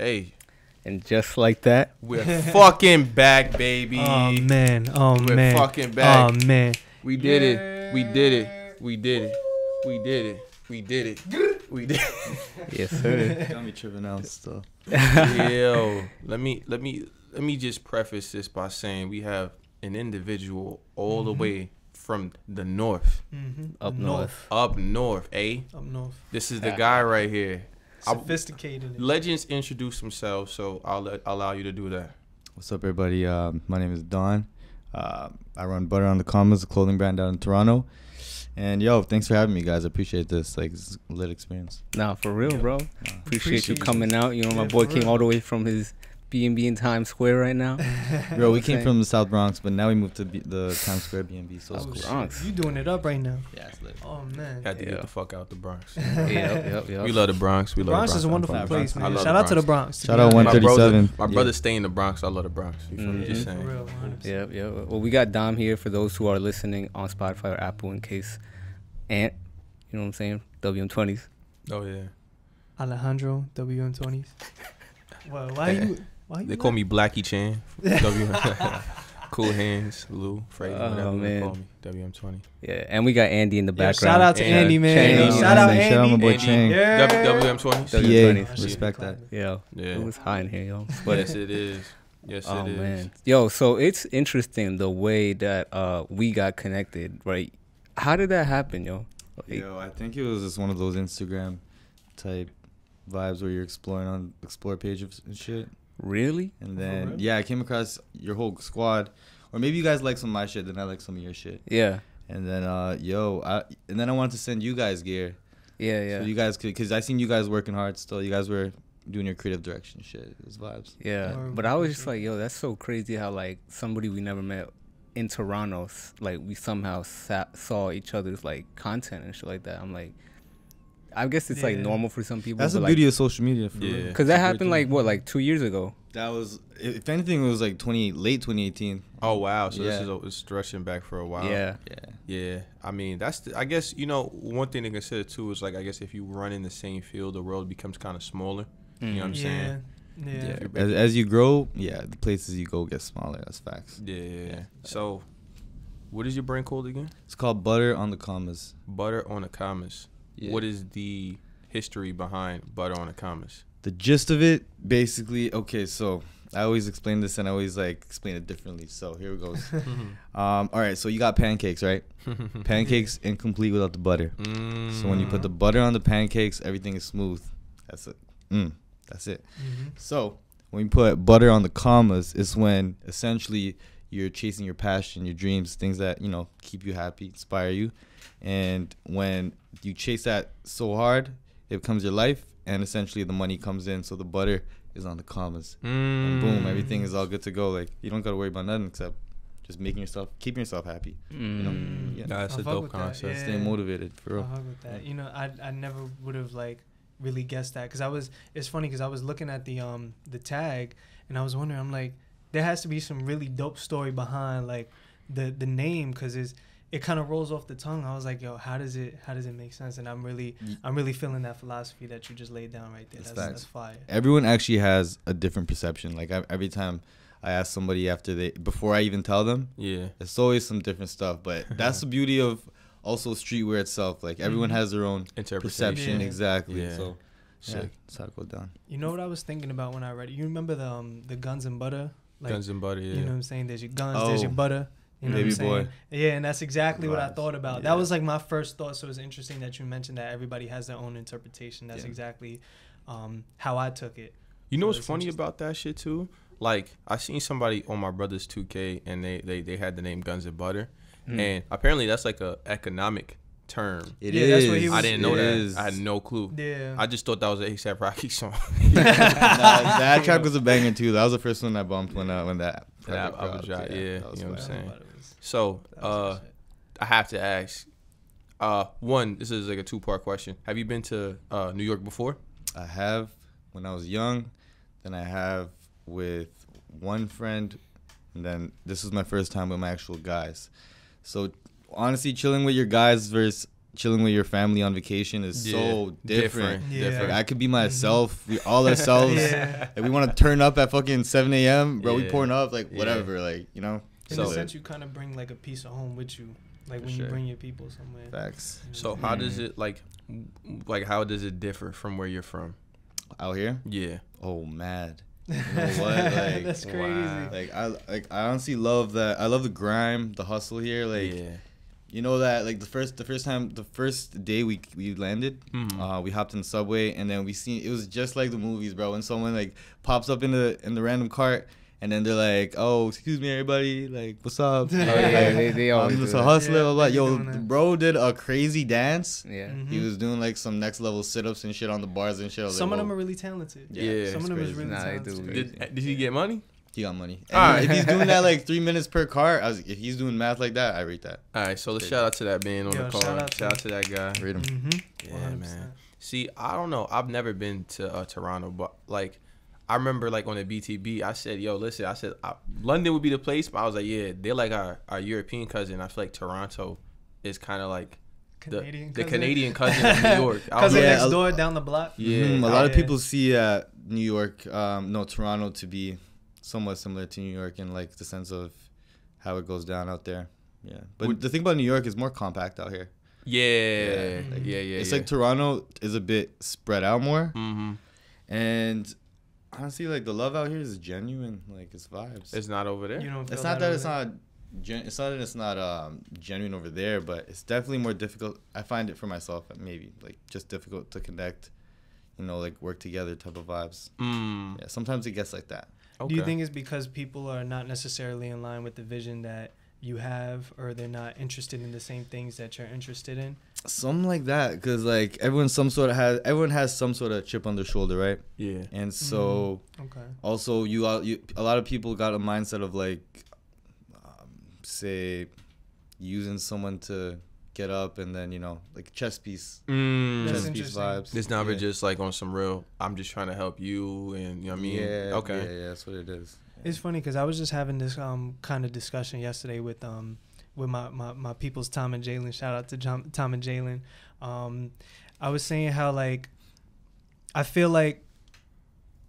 Hey, And just like that, we're fucking back, baby. Oh man. Oh We're man. fucking back. Oh man. We did it. We did it. We did it. We did it. We did it. We did. yes sir. Got me tripping out still. Yo, let me let me let me just preface this by saying we have an individual all the Mhm. way from the north, Mm-hmm. Up north. up north. Eh? Up north. This is the guy right here. I- Sophisticated. Legends introduce themselves, so I'll let, allow you to do that. What's up, everybody? Um, my name is Donn. Uh, I run Butter on the Commas, a clothing brand down in Toronto. And yo, thanks for having me, guys. I appreciate this. Like, it's a lit experience. Nah, for real, bro. Appreciate, Appreciate you you. coming out. You know, my Yeah, boy came real. all the way from his B and B in Times Square right now. Bro, we came from the South Bronx, but now we moved to B- the Times Square B&B, so it's Oh, cool. Bronx. You doing it up right now. Yeah, it's lit. Oh man. Had to Yeah. get the fuck out the Bronx. yep, yep, yep. We love the Bronx. We love Bronx the is a I'm wonderful from the place, Bronx. Man. Shout out to the Bronx. Bronx. to Shout out honest. My brother, 137. my Yeah. brother stay in the Bronx. I love the Bronx. You feel me? Mhm. Just For saying. real, 100%. Yep, yep. Well, we got Dom here for those who are listening on Spotify or Apple in case Ant, you know what I'm saying? WM20s. Oh yeah. Alejandro WM20s. Well, why you? Why? They call me Blackie Chan. W. cool hands, Lou, Freddie, Oh, whatever they man. call me. WM20. Yeah, and we got Andy in the Yeah, background. shout out to And, uh, Andy, man. Chang, Yo, shout out I'm? Shout out my boy Andy. Chang. Yeah. W- WM20s. W- Yeah, respect that. Yeah, Yeah. it was high in here, yo. But yes, it is. Yes, oh it is. man, yo. So it's interesting the way that uh we got connected, right? How did that happen, yo? Like, Yo, I think it was just one of those Instagram type vibes where you're exploring on explore page of- and shit. Really? And For then real? yeah, I came across your whole squad, or maybe you guys like some of my shit, then I like some of your shit. Yeah, And then uh, yo, I and then I wanted to send you guys gear, yeah, yeah, so you guys could, cause I seen you guys working hard still. You guys were doing your creative direction shit. It vibes. yeah. Word, But I was just like, yo, that's so crazy how like somebody we never met in Toronto, like we somehow sat, saw each other's like content and shit like that. I'm like, I guess it's like normal for some people. That's the but, beauty of social media. For Yeah. Because that It's happened like what, like two years ago. that was if anything it was like 20 late 2018. Oh wow! So this is a, it's stretching back for a while. Yeah, Yeah. Yeah. I mean, that's. The, I guess you know one thing to consider too is like I guess if you run in the same field, the world becomes kind of smaller. You know what I'm Mhm. Yeah. saying? Yeah. Yeah. As, as you grow, yeah, the places you go get smaller. That's facts. Yeah, yeah, yeah. Yeah. So, what is your brand called again? It's called butter on the commas. Butter on the Commas. Yeah. What is the history behind Butter on the Commas? the gist of it basically okay so i always explain this and i always like explain it differently so here it goes um all right so you got pancakes right pancakes incomplete without the butter Mm. so when you put the butter on the pancakes everything is smooth that's it mm, that's it Mhm. so when you put butter on the commas it's when essentially you're chasing your passion your dreams things that you know keep you happy inspire you and when you chase that so hard it becomes your life and essentially the money comes in so the butter is on the commas and boom Mm. everything is all good to go like you don't gotta worry about nothing except just making yourself keeping yourself happy You know, Mm. yeah. That's I a fuck dope with that, concept. yeah. stay motivated for I real hug with that. You know, I I never would have like really guessed that because I was. It's funny because I was looking at the um the tag and I was wondering. I'm like, there has to be some really dope story behind like the the name because it's it kind of rolls off the tongue. I was like, yo, how does it how does it make sense? And I'm really I'm really feeling that philosophy that you just laid down right there. That's That's that's, fire. everyone actually has a different perception like I, every time i ask somebody after they before i even tell them Yeah. It's always some different stuff, but that's the beauty of also streetwear itself. Like everyone Mhm. has their own Interpretation. perception, Yeah. exactly. Yeah. So yeah, Sick. that's how it go down. You know what I was thinking about when I read it? You remember the um the guns and butter? Like Guns and Butter. Yeah. You know what I'm saying? There's your guns, there's your Oh. butter. You know Baby what I'm saying? boy. Yeah, and that's exactly what I thought about. Yeah. That was like my first thought. So it's interesting that you mentioned that everybody has their own interpretation. That's Yeah. exactly um, how I took it. You know So what's funny about that shit too? Like I seen somebody on my brother's 2K and they they, they had the name Guns and Butter, Mm. and apparently that's like a economic term. It Yeah, that's what he was- I didn't know It that. is. I had no clue. Yeah. I just thought that was an ASAP Rocky song. Nah, that track was a banger too. That was the first one I bumped when uh, when that. That project I was dropped. dry, yeah, that was you know what I'm fire. saying? But it was- So, uh. I have to ask. Uh, one, this is like a two part question. Have you been to uh, New York before? I have when I was young, then I have with one friend, and then this is my first time with my actual guys. So honestly, chilling with your guys versus chilling with your family on vacation is so different. Yeah. Like, I could be myself. We all ourselves. Yeah. Like, we want to turn up at fucking 7 a.m. Bro, we pouring up like Yeah. whatever. Like you know. In So- a sense, you kind of bring like a piece of home with you, like For when you bring your people somewhere. Facts. So how does it like, like how does it differ from where you're from? Out here. Yeah. Oh, mad. know what? Like, That's crazy. wow. Like I like I honestly love that. I love the grime, the hustle here. Like yeah. you know that like the first the first time the first day we we landed, Mhm. uh, we hopped in the subway and then we seen it was just like the movies, bro. When someone like pops up in the in the random cart and then they're like, "Oh, excuse me, everybody. Like, what's up? Oh, yeah, they- they always I'm just a hustler." Yeah, blah, blah. they be Yo, bro did a crazy dance. Yeah. Mhm. He was doing like some next level sit ups and shit on the bars and shit. Some like, of them are really talented. Yeah, some of them is really Nah, talented. Did, did he get money? He got money. And Alright. If he's doing that like three minutes per car, I was, if he's doing math like that, I rate that. All right, so let's shout out to that man on Yo, the car. shout Shout out out, to to that guy. Rate him. Mm-hmm. Yeah, man. See, I don't know. I've never been to uh, Toronto, but like, I remember like on the BTB, I said, "Yo, listen," I said, I, "London would be the place," but I was like, "Yeah, they're like our, our European cousin." I feel like Toronto is kind of like the, Canadian the cousin. Canadian cousin of New York. Cousin Yeah, next a- door down the block. Yeah, Mhm, a lot of people see uh, New York, um, no Toronto, to be somewhat similar to New York in like the sense of how it goes down out there. Yeah, but Would- the thing about New York is more compact out here. yeah, yeah, like, yeah, yeah. it's like Toronto is a bit spread out more, mm-hmm. and honestly, like the love out here is genuine. Like it's vibes. It's not over there. You don't. It's not that over it's there? not. Gen- it's not that it's not um, genuine over there, but it's definitely more difficult. I find it for myself, maybe like just difficult to connect. You know, like work together type of vibes. Mm, Yeah, sometimes it gets like that. Do you think it's because people are not necessarily in line with the vision that you have, or they're not interested in the same things that you're interested in? Something like that, because like everyone some sort of has everyone has some sort of chip on their shoulder, right? Yeah. And so Okay. also you, uh, you a lot of people got a mindset of like, um, say, using someone to get up and then you know like chess piece, Mm. That's chess piece vibes. It's never yeah. just like on some real. I'm just trying to help you, and you know what I mean. Yeah. Okay. Yeah, yeah, that's what it is. It's funny because I was just having this um kind of discussion yesterday with um with my my, my people's Tom and Jalen. Shout out to John, Tom and Jalen. Um, I was saying how like I feel like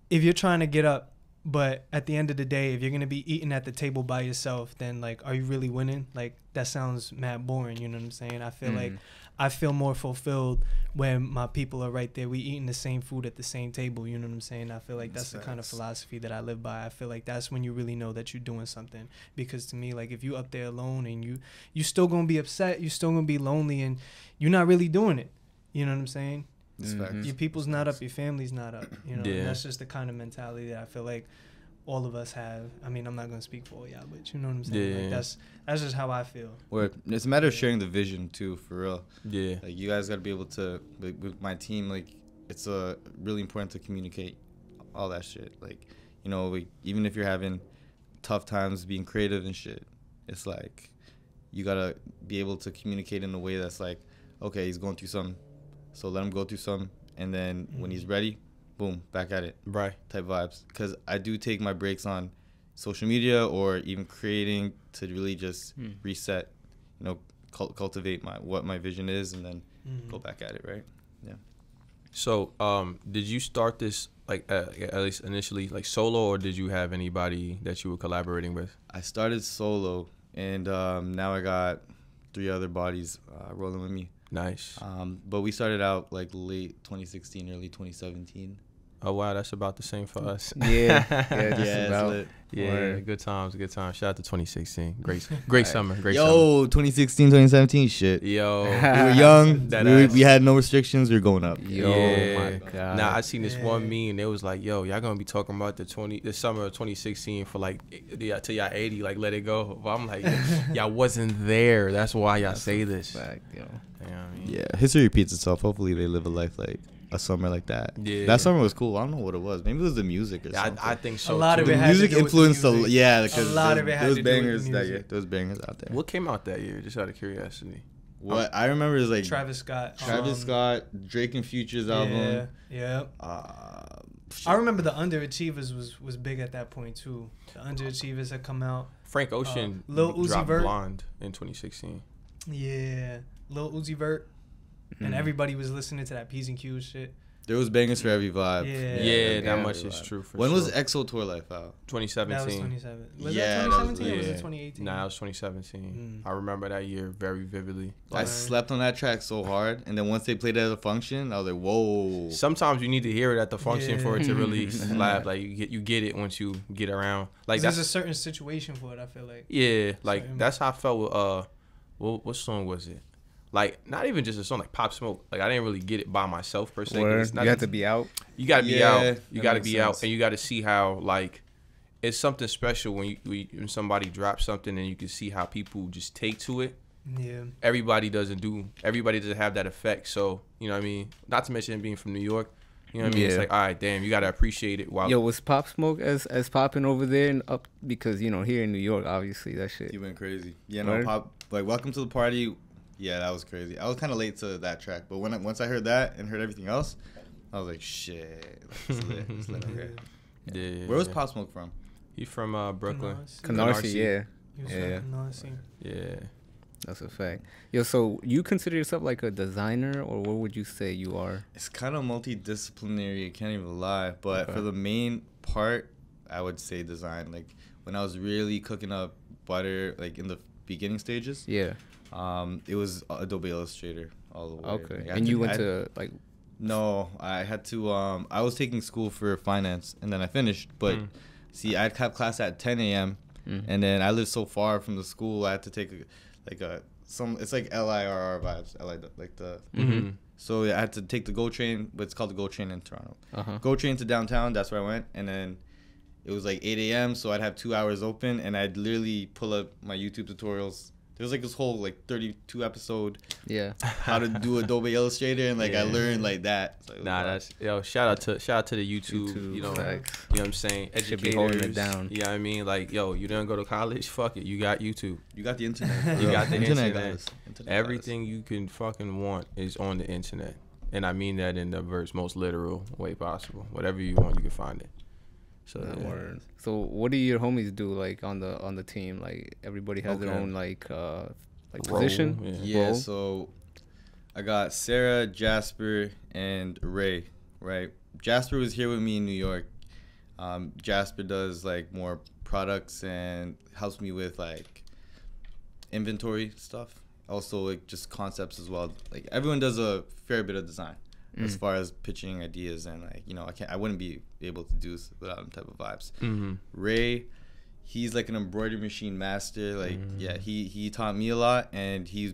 if you're trying to get up, but at the end of the day, if you're gonna be eating at the table by yourself, then like, are you really winning? Like that sounds mad boring. You know what I'm saying? I feel like Mhm. I feel more fulfilled when my people are right there. We eating the same food at the same table. You know what I'm saying? I feel like that's That's the kind of philosophy that I live by. I feel like that's when you really know that you're doing something. Because to me, like if you up there alone and you you still gonna be upset, you're still gonna be lonely, and you're not really doing it. You know what I'm saying? It's Mhm. Your people's not up, your family's not up. You know, Yeah. and that's just the kind of mentality that I feel like all of us have. I mean, I'm not gonna speak for all y'all, but you know what I'm saying. Yeah. Like that's that's just how I feel. Or it's a matter of sharing the vision too, for real. Yeah. Like you guys got to be able to like, with my team. Like it's uh, really important to communicate all that shit. Like you know, like, even if you're having tough times being creative and shit, it's like you gotta be able to communicate in a way that's like, okay, he's going through some, so let him go through some, and then when he's ready, boom, back at it Right. type vibes. Because I do take my breaks on social media or even creating to really just Hmm. reset, you know, cul- cultivate my what my vision is, and then Mhm. go back at it, right? Yeah. So, um, did you start this like uh, at least initially like solo, or did you have anybody that you were collaborating with? I started solo, and um, now I got three other bodies uh, rolling with me. Nice. Um, but we started out like late 2016, early 2017. Oh wow, that's about the same for us. Yeah, yeah, just it's about. lit. Yeah, Word. good times, good times. Shout out to 2016. Great, great Right. summer. Great Yo, 2016, 2017, shit. Yo. we were young. That we, we had no restrictions. We were going up. Yo, Yeah. my God. Nah, I seen this one Yeah. meme. They was like, "Yo, y'all gonna be talking about the twenty, the summer of 2016 for like, yeah, uh, till y'all 80, like let it go." But I'm like, y'all wasn't there. That's why y'all say this. Fact, yo. You know what I mean? Yeah, history repeats itself. Hopefully, they live a life like a summer like that. Yeah. That summer was cool. I don't know what it was. Maybe it was the music or I, something. I think so. A lot too. of the it had to music do with the influenced the, music. yeah because a lot there, of it had there was to do with the bangers that year. There was bangers out there. What came out that year? Just out of curiosity. What I remember is like Travis Scott. Travis um, Scott, Drake and Future's album. yeah. Uh, I remember the Underachievers was was big at that point too. The Underachievers had come out. Frank Ocean Lil Uzi dropped Vert. Blonde in 2016. Yeah, Lil Uzi Vert. And Mhm. everybody was listening to that P's and Q's shit. There was bangers for every vibe. Yeah. Yeah, Yeah, that much Every is vibe. true. For when sure. was XO Tour Llif3 out? 2017. That was 2017? Was Yeah, that that was- 2017 or was yeah. it 2018? Nah, it was 2017. Mm. I remember that year very vividly. I slept on that track so hard, and then once they played it at a function, I was like, "Whoa!" Sometimes you need to hear it at the function for it to Yeah. really slap. Like you get you get it once you get around. Like there's that's a certain situation for it. I feel like. yeah. Like certain- that's how I felt with uh, what what song was it? Like not even just a song like Pop Smoke. Like I didn't really get it by myself per se. It's not You have to be out. you got to be Yeah, out. You got to makes be out, and you got to see how like it's something special when you when somebody drops something and you can see how people just take to it. Yeah. Everybody doesn't do. Everybody doesn't have that effect. So you know what I mean. Not to mention being from New York. You know what I mean? It's like all right, damn. You got to appreciate it while Yo, was Pop Smoke as as popping over there and up because you know here in New York, obviously that shit. He went crazy. Yeah, no Word? pop. Like, welcome to the party. Yeah, that was crazy. I was kind of late to that track, but when I, once I heard that and heard everything else, I was like, shit. Like, it's lit. It's lit, okay. Yeah. Where was Pop Smoke from? He from uh, Brooklyn. Canarsie. Canarsie, Canarsie. yeah, He was Yeah. from Canarsie. Yeah. that's a fact. Yo, so you consider yourself like a designer, or what would you say you are? It's kind of multidisciplinary. I can't even lie. But Okay. for the main part, I would say design. Like when I was really cooking up butter, like in the beginning stages, Yeah, um, it was Adobe Illustrator all the way. okay. Like, I and you went I- to like No, I had to. Um, I was taking school for finance, and then I finished. But Mm. see, I'd have class at 10 a.m. Mhm. and then I lived so far from the school. I had to take a, like a some. It's like LIRR vibes. I like the, like the. Mm-hmm. So I had to take the GO train, but it's called the GO train in Toronto. uh huh. GO train to downtown. That's where I went, and then it was like 8 a.m. So I'd have two hours open, and I'd literally pull up my YouTube tutorials. There was like this whole like 32 episode Yeah, how to do Adobe Illustrator, and like I learned like that. So Nah, wild. that's yo. Shout out to shout out to the YouTube. YouTube, you know, facts. you know what I'm saying. Should be holding it down. Yeah, I mean, like yo, you didn't go to college. Fuck it, you got YouTube. You got the internet. You got the internet. guys. Internet guys. Everything you can fucking want is on the internet, and I mean that in the verse most literal way possible. Whatever you want, you can find it. So That yeah. word. So what do your homies do like on the on the team? Like everybody has their own like uh like Role, position. yeah. Yeah, Role? so I got Sarah, Jasper, and Ray. Right, Jasper was here with me in New York. Um, Jasper does like more products and helps me with like inventory stuff. Also, like just concepts as well. Like everyone does a fair bit of design as Mm. far as pitching ideas and like you know I can't I wouldn't be able to do this without them type of vibes. Mm-hmm. Ray, he's like an embroidery machine master. Like, Mm. yeah, he he taught me a lot, and he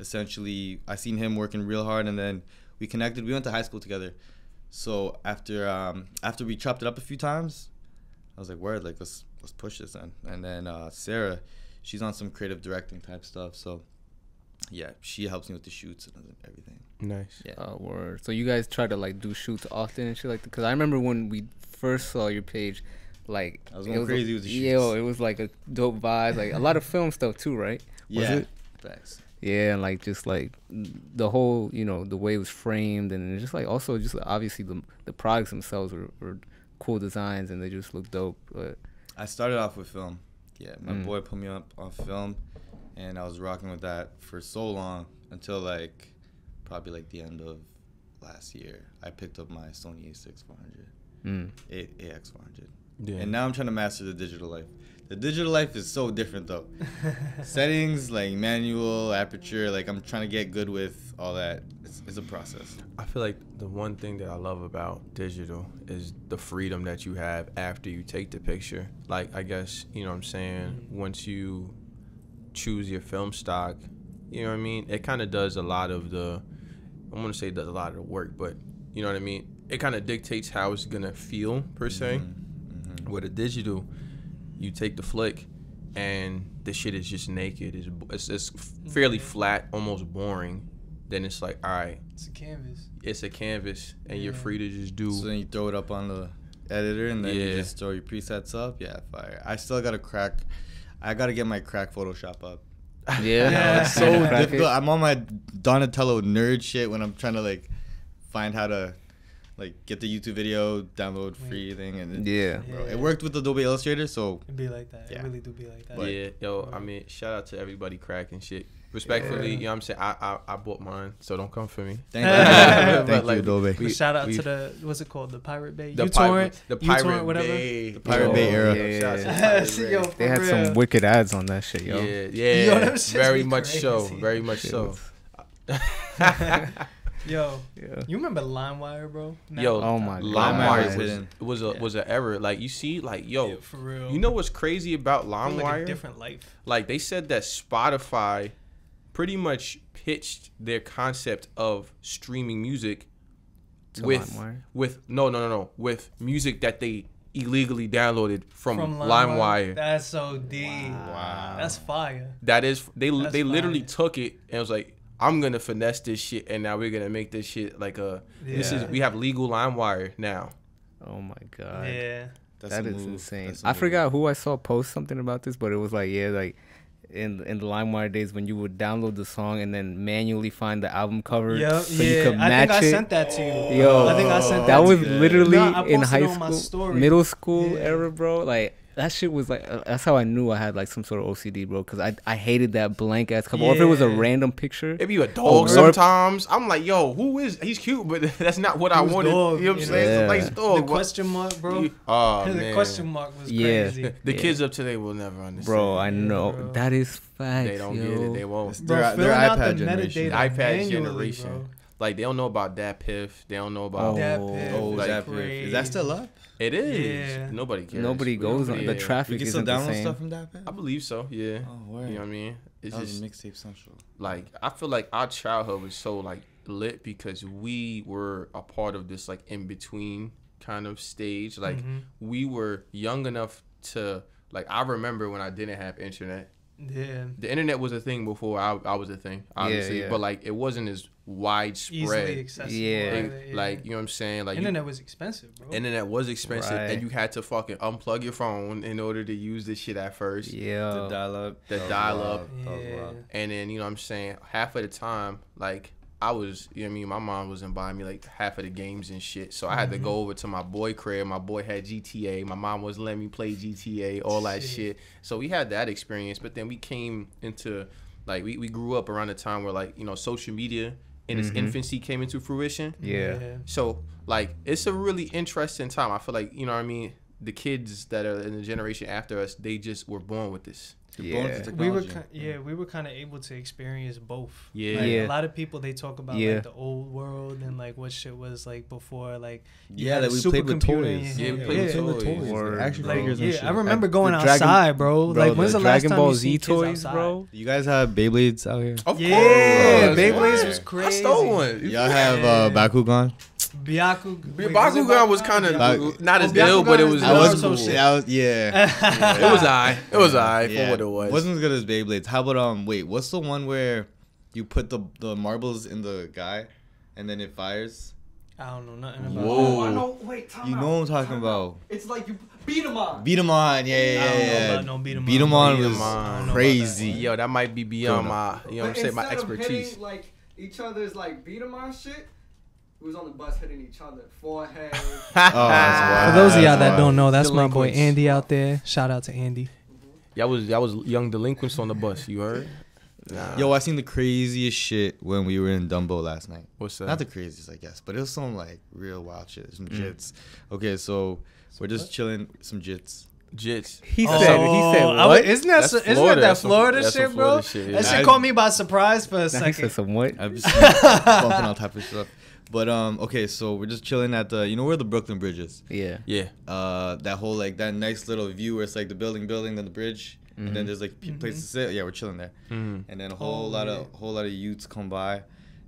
essentially I seen him working real hard, and then we connected. We went to high school together. So after um after we chopped it up a few times, I was like, word, like let's let's push this then. And then uh, Sarah, she's on some creative directing type stuff. So yeah, she helps me with the shoots and everything. Nice. Yeah. Uh, word. So you guys try to like do shoots often and shit like that? Because I remember when we first saw your page, like I was it going a- crazy with the Yo, shoots. it was like a dope vibe, like a lot of film stuff too, right? Was Yeah. it? Thanks. Yeah, and like just like the whole, you know, the way it was framed, and just like also just obviously the the products themselves were, were cool designs, and they just looked dope. But I started off with film. Yeah, my Mm. boy put me up on film, and I was rocking with that for so long until like probably like the end of last year. I picked up my Sony A6 400, mm, A- AX 400, Yeah. and now I'm trying to master the digital life. The digital life is so different though. Settings like manual, aperture, like I'm trying to get good with all that. It's, it's a process. I feel like the one thing that I love about digital is the freedom that you have after you take the picture. Like I guess, you know what I'm saying, once you choose your film stock, you know what I mean? It kind of does a lot of the I want to say does a lot of the work, but you know what I mean? It kind of dictates how it's going to feel per se. Mhm. With a digital, you take the flick and the shit is just naked. It's, it's, it's fairly flat, almost boring. Then it's like, all right, It's a canvas. it's a canvas and you're free to just do So then you throw it up on the editor and then you just throw your presets up. Yeah, fire. I still gotta crack. I gotta get my crack Photoshop up. yeah, Yeah. it's so difficult. I'm on my Donatello nerd shit when I'm trying to like find how to like get the YouTube video, download free thing, and it, Yeah. bro, Yeah. it worked with Adobe Illustrator. So It'd be like that. Yeah. It really do be like that. yeah, yo, I mean, shout out to everybody cracking shit. Respectfully, Yeah. you know what I'm saying? I, I I bought mine, so don't come for me. Thank you, thank like, you, Adobe. we- Shout out we- to the what's it called? The Pirate Bay. The uTorrent. pirate, the uTorrent, pirate whatever. Bay, The Pirate Bay era. Yeah, shout the yeah. Pirate Yo, Bay. for They had real. some wicked ads on that shit, yo. Yeah, yeah, Yo, very be much so, very much Shit so. Yo, yeah. you remember LimeWire, bro? Now- Yo, Oh my LimeWire LimeWire was, hidden. was a Yeah. was an error. Like you see, like yo, Yeah, for real. you know what's crazy about Feel like a LimeWire? different life. like they said that Spotify pretty much pitched their concept of streaming music To with with no no no no with music that they illegally downloaded from, From LimeWire. That's so deep. Wow. That's fire. That is they That's they literally fire. took it and was like I'm gonna finesse this shit and now we're gonna make this shit like a yeah. this is we have legal LimeWire now. Oh my god. yeah. That's That a is move. insane. That's a I move. forgot who I saw post something about this, but it was like, yeah, like in in the LimeWire days when you would download the song and then manually find the album cover Yep. so yeah. you could I match think I it. sent that to you. Yo, I think I sent that. that to was you. literally No, I in high school, middle school Yeah. era, bro. Like that shit was like uh, that's how I knew I had like some sort of OCD, bro. Because I I hated that blank ass cover. Or if it was a random picture, If you a dog sometimes, I'm like, yo, who is he's cute, but that's not what I wanted. dog, you know what I'm saying? know? It's nice dog. the question mark, bro. Oh the man. question mark was Yeah. crazy. The Yeah. kids of today will never understand. bro, I know bro. that is facts. they don't yo. get it. They won't. It's Bro, their, filling their out iPad the generation. iPad manually, generation. bro. Like they don't know about that piff. They don't know about. Oh. That Oh, piff Oh, is like, that piff. Is that still up? It is. Yeah. Nobody cares. Nobody goes on the traffic. We still isn't the same. stuff from that piff? I believe so. Yeah. Oh, word. You know what I mean? It's that was just mixtape central. like I feel like our childhood was so like lit because we were a part of this like in between kind of stage. Like Mhm. we were young enough to like I remember when I didn't have internet. Yeah. The internet was a thing before I, I was a thing, obviously, yeah. but like it wasn't as widespread. Accessible. Yeah. either, Like, like, you know what I'm saying? Like you- internet was expensive, bro. internet was expensive Right. and you had to fucking unplug your phone in order to use this shit at first. Yeah. The dial up. The dial-up. yeah. And then, you know what I'm saying, half of the time, like I was, you know what I mean, my mom wasn't buying me like half of the games and shit. So I had to Mm-hmm. go over to my boy crib. My boy had GTA. My mom wasn't letting me play GTA, all that Shit. shit. So we had that experience. But then we came into like we, we grew up around the time where like, you know, social media in its Mhm. infancy came into fruition. Yeah. So like it's a really interesting time. I feel like, you know what I mean, the kids that are in the generation after us, they just were born with this. You're born Yeah. We were, technology. ki- yeah, we were kind of able to experience both. Yeah. Like, Yeah. A lot of people they talk about Yeah. like the old world and like what shit was like before, like Yeah, that a we played with toys. your Yeah, we hand. played with Yeah. toys. Word, Action bro. figures and Like, shit. yeah, I remember The going Dragon- outside, bro. Bro, like, when's the the, last Dragon time Ball you Z seen kids toys, outside? bro. You guys have Beyblades out here? Of Yeah, course. Beyblades yeah. was I stole one. Y'all have uh, Bakugan? Byaku. wait, Bakugan was kind of Ba- not as Oh, ill, but it was. I was, Naruto cool. shit. I was, yeah. It was I. It was I for what it was. Wasn't as good as Beyblades. How about um? Wait, what's the one where you put the the marbles in the guy, and then it fires? I don't know nothing about Whoa. Oh, I know. Wait, time You out, know what I'm talking time about. out. It's like you beat him on. B-Daman, yeah, yeah, I don't know yeah. about no beat 'em B-Daman. on Beat 'em was on. I don't know crazy. Yo, that might be beyond my, you know what I'm saying, my instead of expertise. hitting, like each other's like B-Daman shit. It was on the bus hitting each other, forehead. Oh, that's wild. For those of y'all that don't know, that's my boy Delinquents. Andy out there. Shout out to Andy. Y'all was y'all was young delinquents on the bus. You heard? Nah. Yo, I seen the craziest shit when we were in Dumbo last night. what's that? Not the craziest, I guess, but it was some like real wild shit. Some Mm. jits. Okay, so we're just chilling. Some jits. Jits. He Oh, said. He said I what? was- isn't that That's so, isn't Florida. that that That's some- Florida that's some shit, bro? Florida shit, That yeah. shit I- caught me by surprise for a Nah, he said second. some what? I'm just bumping all type of stuff. But um, okay, so we're just chilling at the. You know where the Brooklyn Bridge is? Yeah. Yeah. Uh, that whole like that nice little view where it's like the building, building, then the bridge, and then Mhm. there's like p- Mhm. places to sit. Yeah, we're chilling there. Mm. and then a whole Oh, lot yeah. of whole lot of youths come by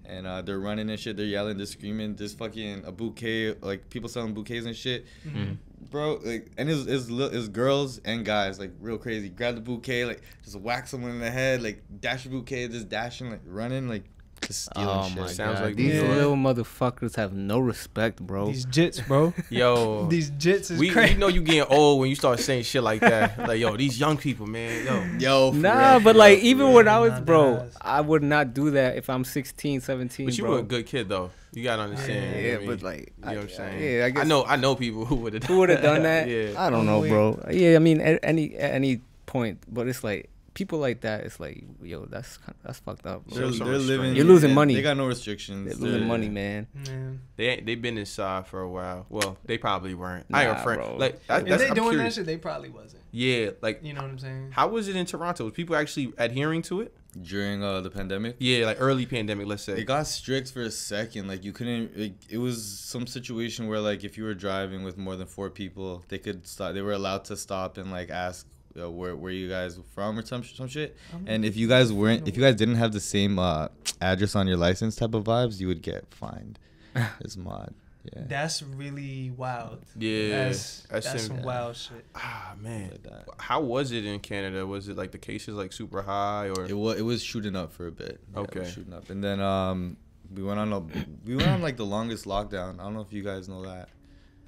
and uh, they're running and shit they're yelling they're screaming there's fucking a bouquet like people selling bouquets and shit Mhm. bro like and it's, it's, li- it's girls and guys like real crazy grab the bouquet like just whack someone in the head like dash a bouquet just dashing like running like just stealing Oh shit my Sounds god. like These New York. little motherfuckers have no respect, bro. These jits, bro. Yo. These jits is we, crazy. we know you getting old when you start saying shit like that. Like, yo, these young people, man. Yo. yo Nah, real, but like real, even real. when I was bro, deadass. I would not do that if I'm 16, 17. But you bro. were a good kid though. You gotta understand. Yeah, you know Yeah, what I but mean? like, you know what I'm saying? yeah, I guess- I know I know people who would have Who would have done that? yeah. I don't know, bro. Yeah, I mean, at any at any point, but it's like people like that, it's like, yo, that's kind that's fucked up. bro. They're, Show some they're living. You're losing yeah, money. They got no restrictions. They're losing They're- money, man. Man. They ain't, they been inside for a while. Well, they probably weren't. I ain't Nah, gonna front. bro. Like I, If they I'm doing curious. that shit, they probably wasn't. Yeah, like You know what I'm saying? how was it in Toronto? Was people actually adhering to it? during uh, the pandemic. Yeah, like early pandemic, let's say. It got strict for a second. Like you couldn't. It, it was some situation where like if you were driving with more than four people, they could stop. They were allowed to stop and like ask uh, where where you guys from or some some shit. And if you guys weren't, if you guys didn't have the same uh, address on your license type of vibes, you would get fined. It's mod. Yeah. That's really wild. yeah, That's that's, that's sim- some wild shit. ah man. Like. How was it in Canada? Was it like the cases like super high or? It was it was shooting up for a bit. Yeah, It Okay. was shooting up, and then um we went on a we went on like the longest lockdown. I don't know if you guys know that.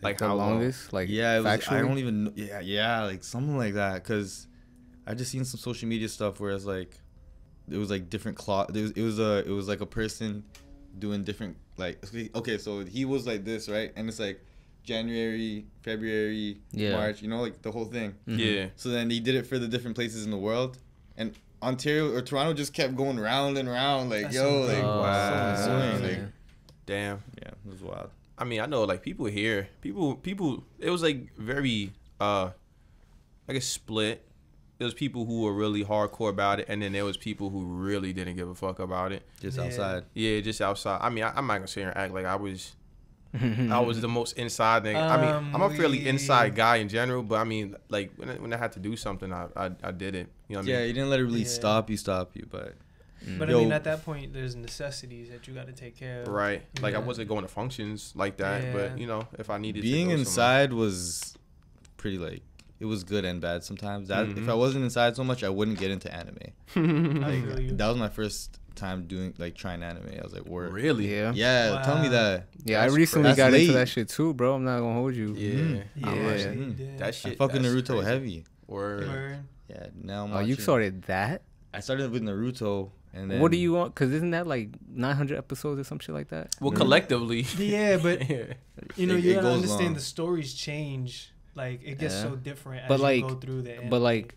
Like the how long? longest, like yeah, it was, I don't even. Yeah, yeah, like something like that. Cause I just seen some social media stuff where it's like, it was like different cloth. It was, it was a it was like a person doing different like okay, so he was like this right, and it's like January, February, Yeah. March, you know, like the whole thing. Mhm. Yeah. So then he did it for the different places in the world, and Ontario or Toronto just kept going round and round. Like That's yo, so like Oh, wow. so insane, man. like, Damn. yeah, it was wild. I mean, I know like people here, people, people. It was like very, uh, I guess split. There was people who were really hardcore about it, and then there was people who really didn't give a fuck about it. Just Yeah. outside. Yeah, just outside. I mean, I, I'm not gonna sit here and act like I was. I was the most inside thing. I mean, Um, I'm a fairly we- inside guy in general, but I mean, like when I, when I had to do something, I I, I did it. You know what I mean? Yeah, mean? you didn't let it really Yeah. stop you, stop you, but But Yo. I mean, at that point, there's necessities that you got to take care of. Right. Like I wasn't going to functions like that, Yeah. but you know, if I needed being to go inside was pretty like it was good and bad sometimes. That if Mhm. I wasn't inside so much, I wouldn't get into anime. somewhere. I. That was my first time doing like trying anime. I was like, "Word." really? Yeah. Yeah, tell me that. Yeah, I recently got That's into that shit too, bro. I'm not gonna hold you. Yeah. Mhm. Yeah, Yeah. actually, Mhm. yeah. I shit. fucking Naruto crazy. heavy. Word. Word. Yeah, now I'm Oh, you started that? I started with Naruto, and then what do you want? Cause isn't that like 900 episodes or some shit like that? Well, collectively. Yeah, but yeah. you know, It- you it gotta understand long. the stories change. Like it gets Yeah. so different as But, you like- go through the. But anime. like,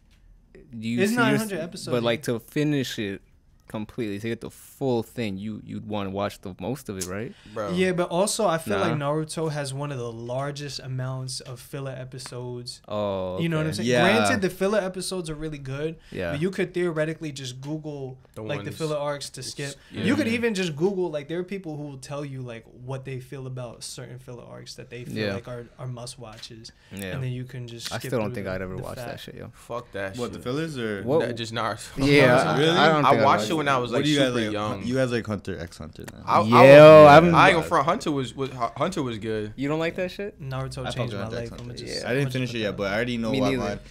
you It's see 900 episodes, But like to finish it completely, to get the full thing, you you'd want to watch the most of it, right? Bro. Yeah, but also I feel like Naruto has one of the largest amounts of filler episodes. Oh, You know what I'm saying? Yeah. Granted, the filler episodes are really good, Yeah. but you could theoretically just Google The like the filler arcs to skip. Yeah. You could even just Google like there are people who will tell you like what they feel about certain filler arcs that they feel Yeah. like are, are must watches, yeah. and then you can just. I still don't think I'd ever the watch that shit, yo. Fuck that What shit. the fillers or What- Nah, just Naruto. Yeah, Really? I, I don't. I think I'd watched watch it when I was what like do you guys super like? young. You guys like Hunter X Hunter? Then? I, I, Yo, was- I'm- I ain't gonna front. Hunter was, was Hunter was good. You don't like that shit? Naruto I changed fuck my with life. I'm just. Yeah. I didn't finish it yet, but I already know why. what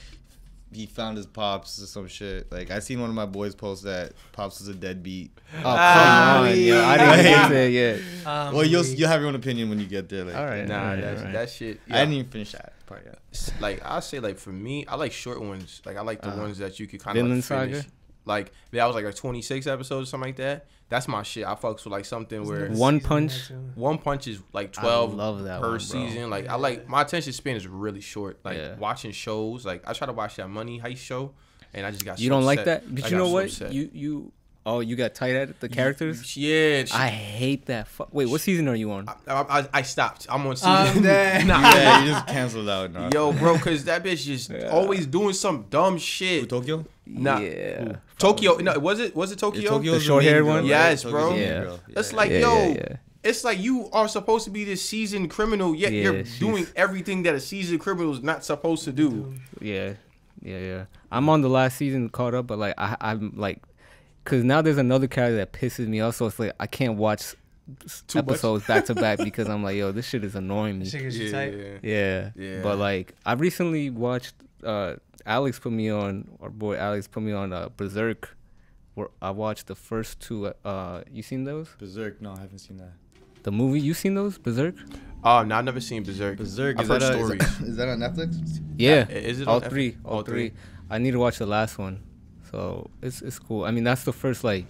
He found his pops or some shit. Like I seen one of my boys post that pops was a deadbeat. Oh Ah, come on, yo! I didn't get to it yet. Um, well, you'll you'll have your own opinion when you get there. Like, All right. Nah, Right, that's, right. that shit. I didn't even finish that part yet. like I say like for me, I like short ones. Like I like the Uh-huh. ones that you could kind of like finish. Saga? Like that was like a 26 episode or something like that. That's my shit. I fucks with like something There's where One Punch? one punch is like I 12 love that per one, season. Like I like my attention span is really short. Like Yeah. watching shows. Like I try to watch that Money Heist show, and I just got. You so don't like that? But I you know so what? upset. You you oh you got tight at the characters. Yeah. sh- I hate that. Fu- Wait, what season are you on? I, I, I stopped. I'm on season. I'm dead. Nah. yeah, you just canceled out. No. Yo, bro, cause that bitch just Yeah. always doing some dumb Who, shit. Tokyo? Nah. Yeah. Tokyo, no, was it was it Tokyo? Yeah, Tokyo's The short-haired one? Yes, Tokyo's bro. the main Yeah. It's like, Yeah, yo, yeah, yeah. it's like you are supposed to be this seasoned criminal, yet Yeah, you're she's- doing everything that a seasoned criminal is not supposed to do. Yeah, yeah, yeah. I'm on the last season caught up, but like I, I'm like, cause now there's another character that pisses me off. So it's like I can't watch s- Too episodes back to back because I'm like, yo, this shit is annoying me. Shit Yeah, yeah. Yeah, Yeah. But like I recently watched. uh Alex put me on. Our boy Alex put me on uh, Berserk. Where I watched the first two. Uh, you seen those? Berserk. No, I haven't seen that. The movie? You seen those? Berserk? Oh, no, I've never seen Berserk. Berserk. I've Is heard that, a, is, that, is that on Netflix? Yeah. I- is it all on F- three? All, all three. three? I need to watch the last one. So it's it's cool. I mean, that's the first like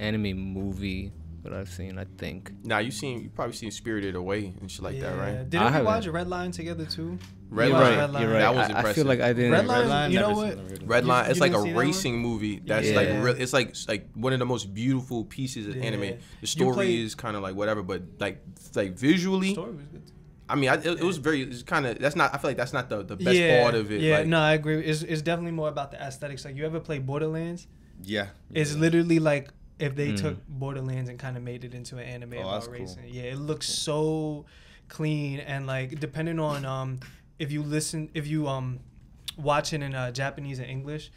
anime movie that I've seen. I think. Now you seen you probably seen Spirited Away and shit like that, right? Did I we haven't. watch Red Line together too? Red You Line. Red Line? You're right. That was I- I, feel like I didn't. Red Line- you know what? seen, never heard of Red You- Line, you it's like a didn't that racing movie. That's Yeah. like real. It's like like one of the most beautiful pieces of Yeah. anime. The story played- is kind of like whatever, but like like visually, Story was good. I mean, I, it, it was very. It's kind of that's not. I feel like that's not the the best yeah, part of it. Yeah, like, no, I agree. It's, it's definitely more about the aesthetics. Like you ever play Borderlands? Yeah. It's yeah. literally like if they Mm. took Borderlands and kind of made it into an anime Oh, about that's cool. Yeah, it looks so clean and like depending on um if you listen if you um watch it in uh, Japanese and English,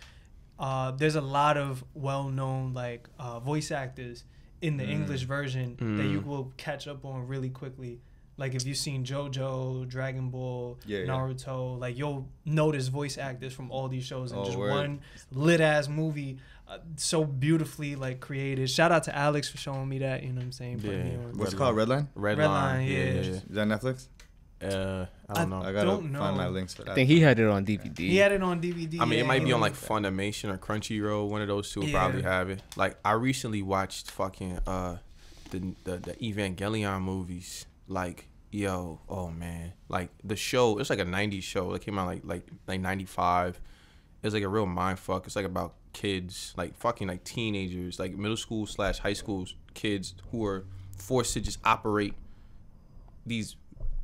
uh there's a lot of well-known like uh, voice actors in the Mm. English version that you Mm. will catch up on really quickly. Like if you've seen JoJo, Dragon Ball, Yeah, yeah. Naruto, like you'll notice voice actors from all these shows in Oh, just word. one lit ass movie, uh, so beautifully like created. Shout out to Alex for showing me that. You know what I'm saying? Putting me Yeah. What's it called? Line. Red Line. Red, Red Line. Line, Yeah, yeah. yeah. Is that Netflix? Uh, I don't know. I I, gotta don't know. find my links for that. I think he had it on DVD. He had it on DVD. I mean, it might be on like Funimation or Crunchyroll. One of those two Yeah. probably have it. Like I recently watched fucking uh the the, the Evangelion movies. Like yo, oh man, like the show. It's like a '90s show. It came out like like like '95. It's like a real mind fuck. It's like about kids, like fucking like teenagers, like middle school slash high school kids who are forced to just operate these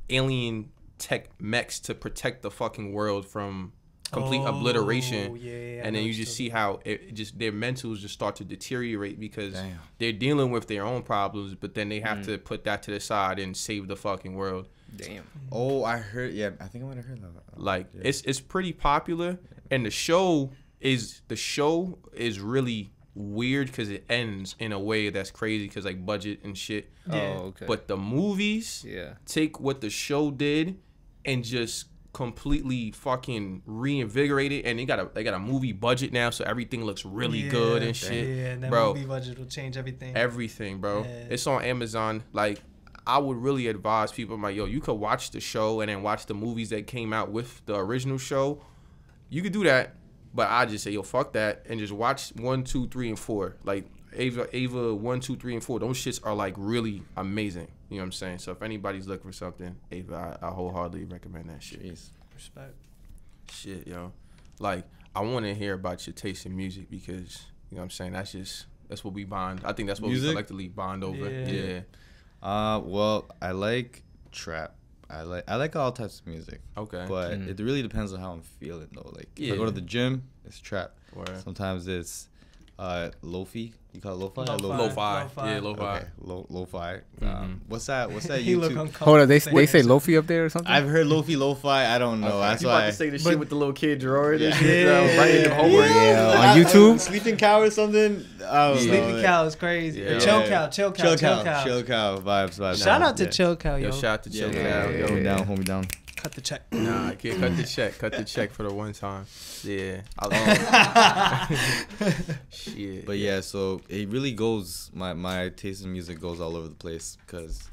alien tech mechs to protect the fucking world from complete Oh, obliteration yeah, yeah, and then you just you're see how it it just their mentals just start to deteriorate because Damn. they're dealing with their own problems but then they have Mm. to put that to the side and save the fucking world Damn. Oh, I heard. Yeah, I think I might have heard that. like Yeah. it's it's pretty popular and the show is the show is really weird because it ends in a way that's crazy because like budget and shit Yeah. Oh, okay. but the movies yeah. take what the show did and just completely fucking reinvigorated and they got a they got a movie budget now so everything looks really good and shit Yeah, that Bro. movie budget will change everything. everything bro Yeah. it's on amazon like i would really advise people I'm like yo you could watch the show and then watch the movies that came out with the original show you could do that but i just say yo fuck that and just watch one two three and four like Eva Eva one two three and four those shits are like really amazing you know what i'm saying so if anybody's looking for something Eva i, I wholeheartedly recommend that shit Jeez. Respect. shit yo like i want to hear about your taste in music because you know what i'm saying that's just that's what we bond i think that's what Music? we collectively bond over Yeah. yeah. Uh, well, I like trap. I like I like all types of music, okay but Mm. it really depends on how I'm feeling though. Like if I go to the gym, it's trap. Word. Sometimes it's uh lofi. You call it lo-fi? or Lo-fi. lo- Lo-fi. Lo-fi. Yeah, lo-fi. Okay, lo- lo-fi. Mhm. Um, what's that? What's that he look YouTube? uncomfortable. Hold on. They they say saying Lofi up there or something. I've heard lofi, lo-fi. I don't know. That's why. Say the But- shit with the little kid drawer. Yeah. Yeah. writing the homework. Yeah, on I- I- YouTube? Sleeping cow or something. I don't Sleepy know. cow is crazy. Yeah. Chill Yeah. cow, chill cow, Chill chill cow, cow. chill cow vibes, vibes. Shout out to chill cow, yo. Yo, shout out to Chill Cow. yeah, Yo, hold me down, hold me down. Cut the check. Nah, I can't cut the check. Cut the check for the one time. Yeah. Shit. But yeah, so it really goes. My my taste in music goes all over the place because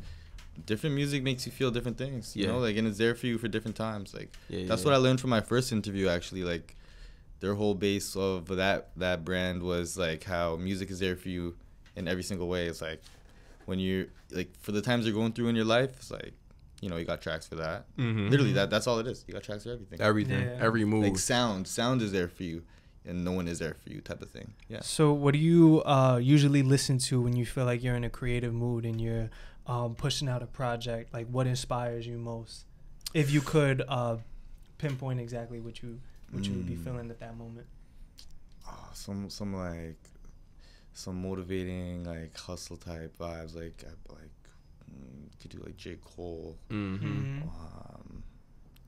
different music makes you feel different things. You Yeah. know, like and it's there for you for different times. Like Yeah, that's yeah. what I learned from my first interview. Actually, like their whole base of that that brand was like how music is there for you in every single way. It's like when you're like for the times you're going through in your life, it's like you know you got tracks for that. Mhm. Literally, that that's all it is. You got tracks for everything. Everything. Yeah. Every move. Like sound, sound is there for you, and no one is there for you, type of thing. Yeah. So, what do you uh, usually listen to when you feel like you're in a creative mood and you're um, pushing out a project? Like, what inspires you most? If you could uh, pinpoint exactly what you what you would be Mm. feeling at that moment. oh, some some like some motivating like hustle type vibes like like could do like J Cole. Mm-hmm. Mhm. Um,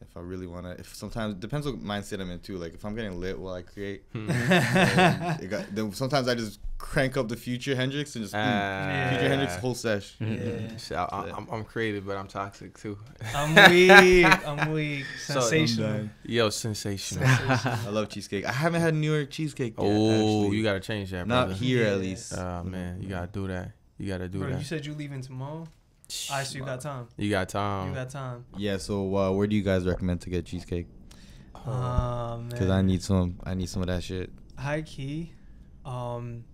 if I really wanna, if sometimes depends what mindset I'm in too. Like if I'm getting lit while I create, Hmm. then got, then sometimes I just crank up the Future Hendrix and just mm, Ah. Future Hendrix whole sesh. Yeah. Shit, I, I, I'm, I'm creative, but I'm toxic too. I'm weak. I'm weak. So- Sensational. Yo, sensational. I love cheesecake. I haven't had New York cheesecake yet. Oh, actually. you gotta change that, not brother. here Yeah. at least. Oh man, you gotta do that. You gotta do Bro, that. you said you leaving tomorrow. I so you got time. You got time. You got time. Yeah. So uh, where do you guys recommend to get cheesecake? Um, Cause I need some. I need some of that shit. high key. Um,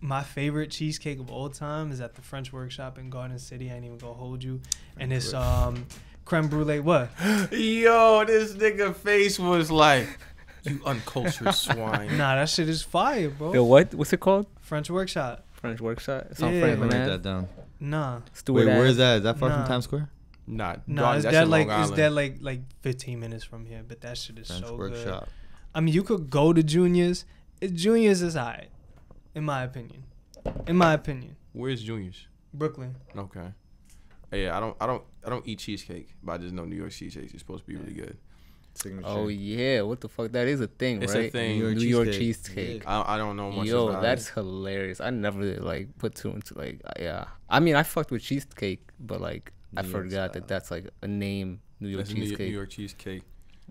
my favorite cheesecake of all time is at the French Workshop in Garden City. I ain't even gonna hold you. And it's um creme brulee. What? Yo, this nigga face was like, you uncultured swine. Nah, that shit is fire, bro. Yo, what? What's it called? French Workshop. French workshop. It's on Yeah. Franklin Write that down. Nah, Stewart Wait, where is that? Is that far Nah. from Times Square? Nah, nah, dog, it's that's that like Long it's Island. that like like 15 minutes from here, but that shit is French so good. I mean, you could go to Juniors. It, Juniors is alright, in my opinion. In my opinion, Where's Junior's? Brooklyn. Okay. Yeah, I don't, I don't, I don't eat cheesecake, but I just know New York cheesecake is supposed to be really good. Signature. Oh yeah, what the fuck? That is a thing, It's a right? thing. New New York, York cheesecake. cheesecake. I, I don't know much Yo, about that's it. hilarious. I never like put two into like uh, yeah. I mean, I fucked with cheesecake, but like I York forgot style. that that's like a name. New York That's New, cheesecake. New York cheesecake.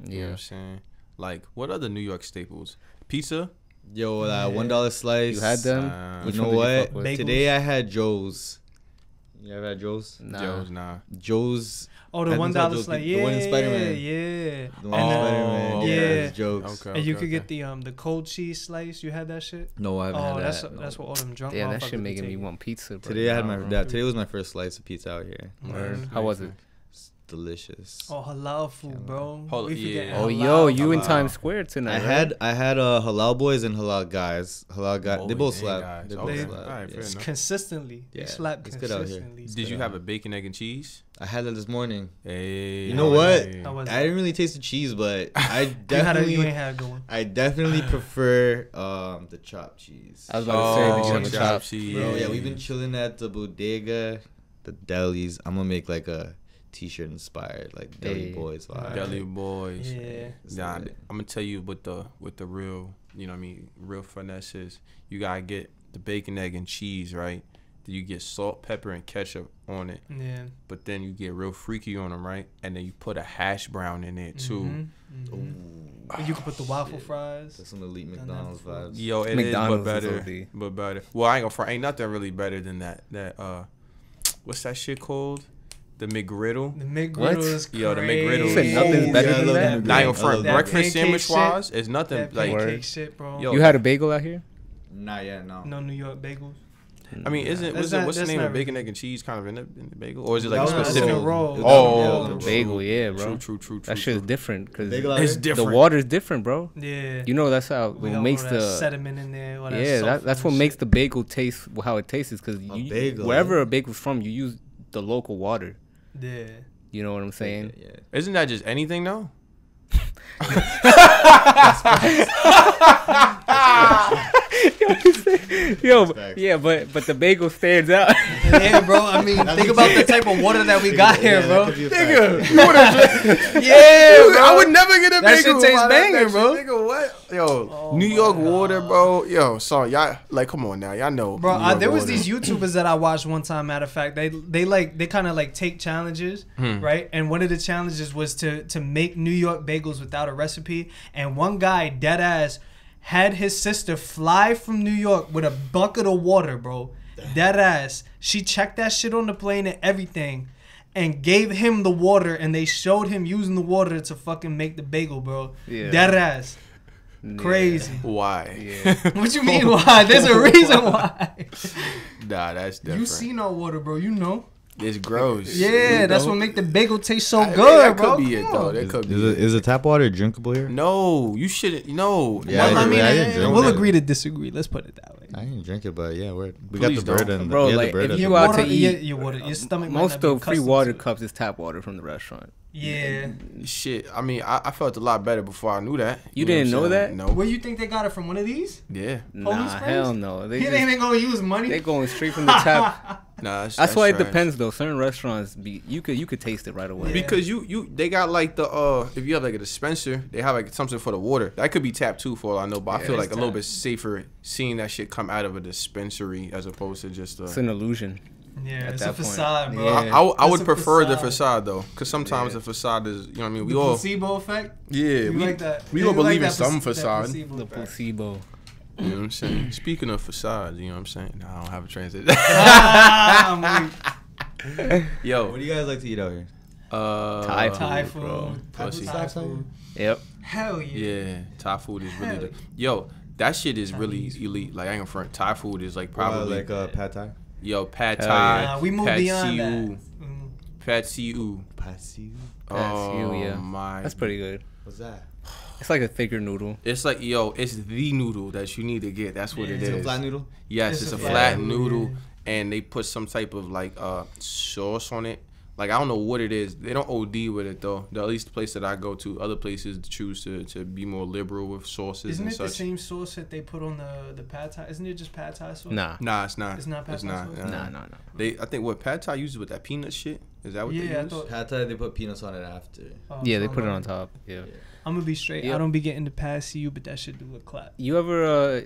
You know what Yeah. I'm saying? Like, what other New York staples? Pizza? Yo, that Yeah. one dollar slice. You had them? Uh, You know one you what? fuck with? Bagels? Today I had Joe's. You ever had Joe's? Nah. Joe's, nah. Joe's. Oh, the one it's called like yeah, The one in Spider-Man. yeah. The one And, in uh, Spider-Man. yeah. it's Jokes. Okay. And you okay, could get the um the cold cheese slice. You had that shit. No, I haven't Oh, had that's that. no. that's what all them drunk. Damn, that shit making me want pizza. Bro. Today I had my Wow. that, today was my first slice of pizza out here. Word. Mhm. How was it? It's delicious. Oh, halal food, bro. Hold- We forget yeah. Oh, halal yo, you in halal. Times Square tonight? I right? had I had uh, halal boys and halal guys. Halal guys, they both and slap. They Okay. both They- slap. Alright, yeah. fair enough. consistently. They Yeah, slap it's good out here. consistently. Did you have a bacon, egg, and cheese? I had that this morning. Hey. You know what? How I didn't really taste the cheese, but I You had a, definitely you had a good one. I definitely prefer um the chopped cheese. I was about to say, did you chopped cheese. Bro, yeah, we've been chilling at the bodega, the delis. I'm gonna make like a t-shirt inspired, like deli Hey. boys vibe. Deli boys. Yeah. Nah. I'm gonna tell you what the what the real, you know what I mean, real finesse is. You gotta get the bacon, egg, and cheese, right? Then you get salt, pepper, and ketchup on it. Yeah. But then you get real freaky on them, right? And then you put a hash brown in there too. Mhm, mhm. Ooh, You could put the waffle shit. fries. That's some elite McDonald's before. vibes. Yo, it is McDonald's but better, OD. but better. Well, I ain't gonna front. Ain't nothing really better than that. That uh, what's that shit called? The McGriddle. The McGriddle What? is Yo, the. McGriddle You said nothing's better Yeah, than that? the Not even McGriddle. Front. Breakfast sandwich shit, wise, it's nothing That like. pancake Word. shit, bro. Yo, You had a bagel out here? Not yet, no. no New York bagels. I mean, isn't That's what's, the, not- what's the name of bacon, egg, and cheese kind of in the, in the bagel, or is it like That a was in a specific? roll. It was Oh, in a roll. Bagel, yeah, bro. True, true, true, true. That shit is different because It's here? the water is different, bro. Yeah. You know that's how We what makes the sediment in there. all that yeah that, that's and what makes the bagel taste how it tastes because A bagel, wherever yeah. a bagel's from you use the local water. Yeah. You know what I'm saying? Yeah. Isn't that just anything though? Yo, Facts. yeah, but but the bagel stands out. yeah, bro. I mean, think about the type of water that we got here, bro. that could be a fact. Yeah, bro. I would never get a That shit bagel. tastes without banging, that bro. Nigga, what? Yo, Oh New York God. water, bro. Yo, sorry, y'all. Like, come on now, y'all know. Bro, New I, York there was water. these YouTubers that I watched one time. Matter of fact, they they like they kind of like take challenges, Hmm. right? And one of the challenges was to to make New York bagels without a recipe. And one guy, dead ass, had his sister fly from New York with a bucket of water, bro. Dead ass. She checked that shit on the plane and everything. And gave him the water, and they showed him using the water to fucking make the bagel, bro. Yeah. Dead ass, crazy. Why? Yeah. What you mean? Why? There's a reason why. Nah, that's different. You see no water, bro. You know. It's gross. Yeah, You that's know? what make the bagel taste so I good, that bro. could be it Come though. on. Could Is, be. it, it. is the tap water drinkable here? No, you shouldn't. No. Yeah, well, I I mean, I didn't drink we'll that. agree to disagree. Let's put it that way. I didn't drink it, but yeah, we're, we Please got the bird and Bro, we had like, the bird if you out to eat- your, your water, your stomach. might Most not be of free water to cups is tap water from the restaurant. Yeah. Shit. I mean, I, I felt a lot better before I knew that. You know didn't I'm know that? No. Where you think they got it from? One of these? Yeah. Nah, Springs? hell no. They He just, ain't even gonna use money. they going straight from the tap. Nah. That's, That's why it depends though. Certain restaurants be you could you could taste it right away. Yeah. Because you you they got like the uh if you have like a dispenser they have like something for the water that could be tap too for all I know but I feel it's like a little bit safer seeing that shit come out of a dispensary as opposed to just a. It's an illusion. Yeah, at it's a that point. facade, bro. Yeah. I, I, would- I would a prefer the facade. facade though because sometimes Yeah. the facade is you know what I mean we the all placebo effect. yeah You we, like that? we You all like believe in some facade placebo The effect. placebo. you know what I'm saying speaking of facades you know what I'm saying no, I don't have a transit I'm weak. yo What do you guys like to eat out here? uh Thai food. Thai bro. food. Pussy. Thai food. Yep. Hell yeah. yeah Thai food is really Hell the yo That shit is really Chinese food. elite. Like I ain't gonna front. Thai food is like Probably probably like uh, pad thai. Yo pad Hell thai. yeah. We moved pad beyond see that. Mm. Pad see ew. Pad see. Pad see Oh yeah. my. That's pretty good. What's that? It's like a thicker noodle. It's like yo, it's the noodle that you need to get. That's what Yeah. it It's a Flat noodle. Yes, It's it's, a a flat flat noodle, noodle, and they put some type of like uh sauce on it. Like I don't know what it is. They don't OD with it though. The, at least the place that I go to, other places choose to, to be more liberal with sauces Isn't and it the such. same sauce that they put on the the pad thai? Isn't it just pad thai sauce? Nah. Nah, it's not. It's not pad It's thai not. sauce? uh, Nah, nah, nah. They, I think what pad thai uses with that peanut shit. Is that what they Yeah, I use? thought- Pad thai, they put peanuts on it after. Oh, Yeah, they so put it on top. Yeah. I'm gonna be straight. Yeah. I don't be getting the pad see ew, but that shit do look clap. You ever uh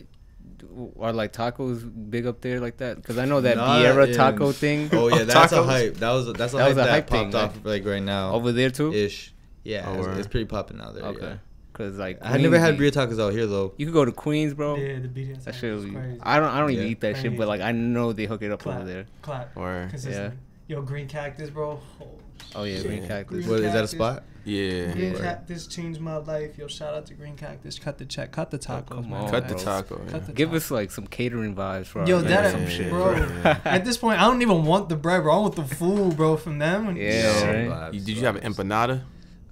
are like tacos big up there like that? Because I know that Not birria in- taco thing Oh yeah, that's a hype. That was a, that's a That hype was a that hype popped thing, off like right now. over there too. Ish. Yeah, Oh, it's, word. it's pretty popping out there. Okay. Yeah. Cause like I had never had Queens, burrito tacos out here though. You could go to Queens, bro. Yeah, the BDS. That is shit. would be- crazy. I don't. I don't even eat that shit, but like I know they hook it up Clap. over there. clap. Or Consistent. Yo, green cactus, bro. Oh, Oh yeah, shit. green cactus. Green What is that a spot? Yeah. Green Word. cactus changed my life. Yo, shout out to Green Cactus. Cut the check. Cut the tacos. come on, Cut the bro. taco. Cut the Give taco. us like some catering vibes for Yo, our that some yeah, shit, bro. At this point, I don't even want the bread, bro. I want the food, bro, from them. Yeah, Yo, right? You- did you have an empanada?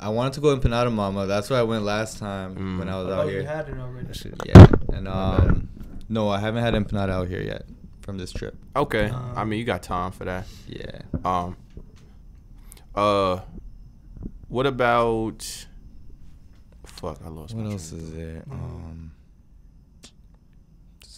I wanted to go Empanada Mama. That's where I went last time Mm. when I was Oh, out you here. had it already. Shit. Yeah, and um, no, I haven't had empanada out here yet from this trip. Okay. Um, I mean, you got time for that. Yeah. Um. Uh. What about? Fuck, I lost. What my else is there? Mm. Um,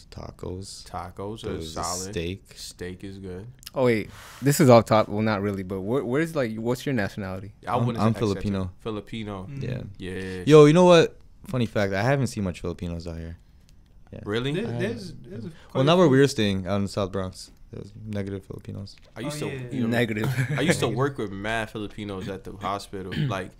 tacos. Tacos are solid. Steak. Steak is good. Oh wait, this is off top. Well, not really, but where, where's like what's your nationality? I I'm- I'm Filipino. Filipino. Mm. Yeah. Yeah. Yo, you know what? Funny fact, I haven't seen much Filipinos out here. Yeah. Really? There- there's, there's a Well, quite not where we're staying out in the South Bronx. There was negative Filipinos. I used Oh, to. yeah. You know, Negative. I used to work with mad Filipinos at the hospital. Like,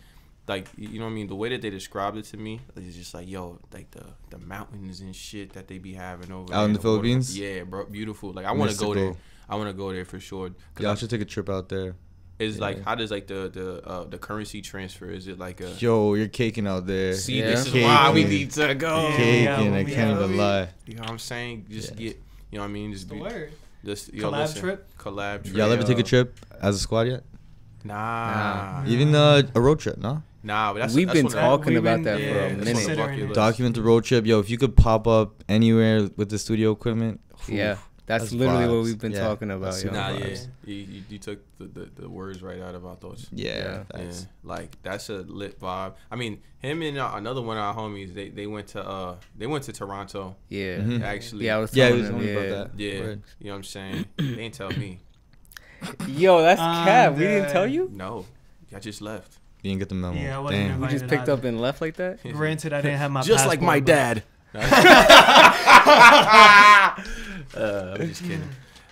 like you know what I mean. The way that they described it to me is just like, yo, like the the mountains and shit that they be having over Out in the water- Philippines? Yeah, bro, beautiful. Like I want to go there. I want to go there for sure. Cause Y'all I- should take a trip out there. It's like how does like the the uh, the currency transfer? Is it like a Yo, you're caking out there. see? Yeah. This is why we need to go. Yeah, Caking, yeah, I can't yeah, even lie. You know what I'm saying? Just Yeah. get. You know what I mean? Just The be. word. Just yo, Collab listen, trip? Collab trip. Y'all ever take a trip as a squad yet? Nah. Nah. Even uh, a road trip, no? Nah, but that's We've that's been one talking We've about been- that yeah, for a that's minute. considering bucket it. Document the road trip. Yo, if you could pop up anywhere with the studio equipment. Yeah, oof. That's, That's literally what we've been Yeah, talking about. Yo. Nah, yeah, you, you, you took the, the, the words right out of our thoughts. Yeah, Yeah. Yeah, like that's a lit vibe. I mean, him and uh, another one of our homies, they, they went to uh they went to Toronto Yeah, Mhm. actually. yeah. I was yeah. telling He was him, telling me yeah. about that. Yeah, Word. you know what I'm saying? they didn't tell me. Yo, that's I'm cap. We didn't tell you. No, I just left. You didn't get the memo. Yeah, I wasn't Damn. We just picked either. up and left like that. Granted, I didn't have my just like my passport, but- dad. uh, I'm just kidding.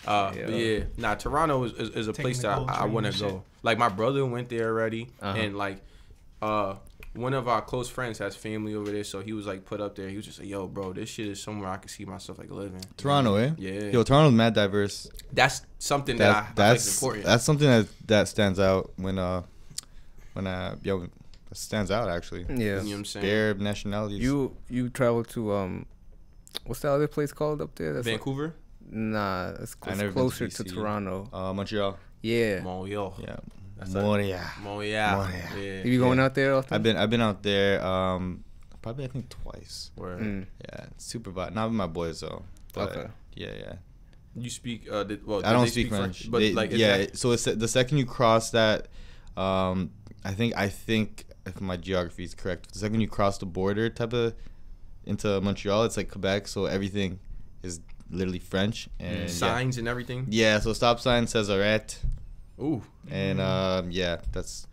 Uh, Yeah. yeah, nah, Toronto is, is, is a Taking place that I, I want to go. Like my brother went there already, Uh-huh. and like, uh, one of our close friends has family over there, so he was like put up there. He was just like, "Yo, bro, this shit is somewhere I can see myself like living." Toronto, eh? Yeah, Yo, Toronto's mad diverse. that's something that, That, I, I think is that's important. that's something that that stands out when uh when uh yo that stands out actually. Yeah. you know what I'm saying? Bare nationalities. You you travel to um, what's the other place called up there? That's like- Vancouver, nah, it's, I it's never been to closer to, Toronto. uh Montreal. Yeah. Montreal, Yeah. That's a- Montreal. Montreal, Montreal. yeah. You be going Yeah. out there often? I've been I've been out there um probably I think twice. Word. Mm. Yeah, super vibe. Not with my boys though. But Okay. Yeah, yeah. You speak, uh, did, well, I do don't they speak French. but They- like, yeah. that- so it's the second you cross that, um, I think I think if my geography is correct, the second you cross the border type of into Montreal, it's like Quebec. So everything is literally French and yeah. signs and everything. Yeah. So stop sign says arrête, Ooh, and um, yeah, that's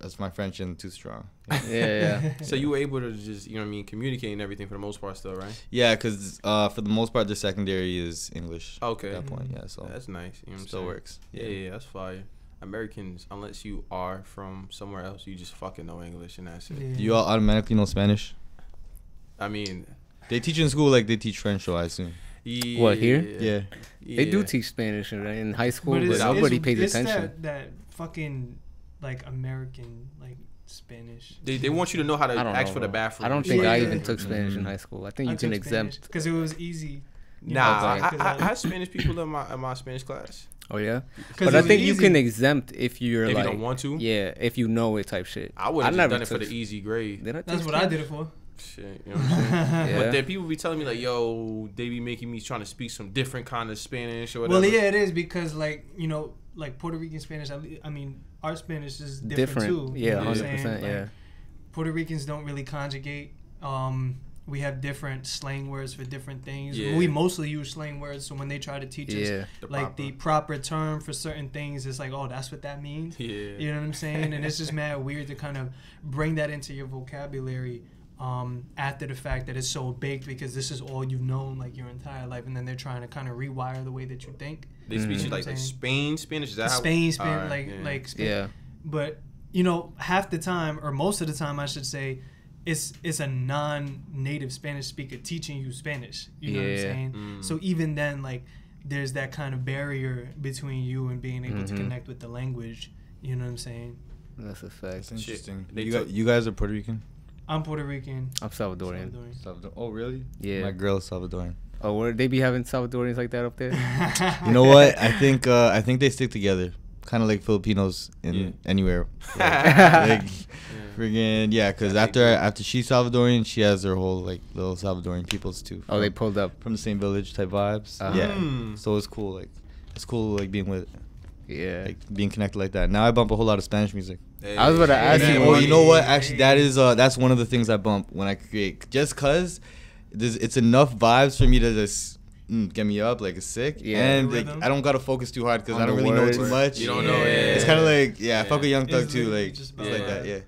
that's my French and too strong. Yeah, yeah. so you were able to just, you know, what I mean, communicate and everything for the most part, still, right? Yeah, because uh, for the most part, the secondary is English. Okay, At that point, yeah. So that's nice. You know what still saying? works. Yeah, yeah, that's fire. Americans, unless you are from somewhere else, you just fucking know English and that's it. Yeah. You all automatically know Spanish. I mean, They teach in school like they teach French, so I assume. yeah, What, here? Yeah. They do teach Spanish in, in high school, But but, nobody it's, pays it's attention. That, that fucking like American like Spanish. They, they want you to know how to I ask know, for the bathroom. I don't think I even took Spanish in Mhm. high school. I think you can exempt. because it was easy. you Nah, know, I, I, 'cause I, I had Spanish people in my in my Spanish class. Oh yeah, but I was think you can exempt if you're if like, you don't want to, yeah, if you know it type shit. I would have never done it for the easy grade. Did I That's take what I did it for. Shit, you know what I'm saying? Yeah. But then people be telling me like, "Yo, they be making me trying to speak some different kind of Spanish or whatever." Well, yeah, it is because like you know, like Puerto Rican Spanish. I, I mean, our Spanish is different, too. you Yeah, know what I'm hundred saying? percent. Like, Yeah. Puerto Ricans don't really conjugate. Um, we have different slang words for different things. Yeah. We mostly use slang words, so when they try to teach us The like proper- the proper term for certain things, it's like, oh, that's what that means. yeah, You know what I'm saying? And it's just mad weird to kind of bring that into your vocabulary um, after the fact that it's so baked because this is all you've known like your entire life, and then they're trying to kind of rewire the way that you think. they speak Mhm. you like, like Spain Spanish. Is that how- Spain, Spain, Alright, like yeah. like Spain. Yeah. But you know, half the time, or most of the time, I should say, it's it's a non-native Spanish speaker teaching you Spanish. You know what I'm saying? Mm. So even then, like, there's that kind of barrier between you and being able to Mhm. connect with the language. You know what I'm saying? That's a fact. That's fact. interesting. They You, took- guys, you guys are Puerto Rican? I'm Puerto Rican. I'm Salvadorian. Salvadorian. Salvador. Oh, really? Yeah. My girl is Salvadorian. Oh, where they be having Salvadorians like that up there? You know what? I think uh, I think they stick together, kind of like Filipinos in Yeah. anywhere. Yeah. like, friggin' yeah, because after do. after she's Salvadorian, she has her whole like little Salvadorian peoples too. Oh, they pulled up. from the same village type vibes. Uh-huh. Yeah, Mm. so it's cool. Like it's cool like being with Yeah. like being connected like that. Now I bump a whole lot of Spanish music. I was about to ask Hey, you, oh, you know what? Actually, that is uh that's one of the things I bump when I create. Just cause it's enough vibes for me to just mm, get me up like it's sick. Yeah. and like, Rhythm. I don't gotta focus too hard because I don't the really know too much. You don't know, Yeah. yeah. It's kind of like yeah, I fuck Yeah. with Young Thug It's too. Like just it's like that. that. Yeah.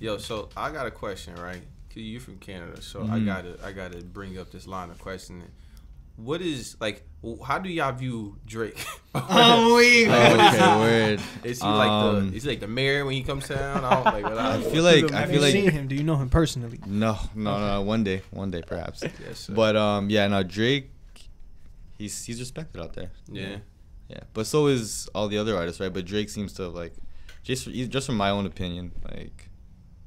Yo, so I got a question, right? 'Cause you from Canada, so I Mhm. gotta I gotta bring up this line of questioning. What is like? How do y'all view Drake? Oh, we- Oh, okay, word. Is he like Um, the? Is he like the mayor when he comes down? I don't like. What I, feel like I feel like I Have feel you like seen him? Do you know him personally? no, no, no. One day, one day perhaps. Yes, sir. But um, yeah, no, Drake, he's he's respected out there. yeah, Yeah, but so is all the other artists, right? But Drake seems to have, like, just just from my own opinion, like,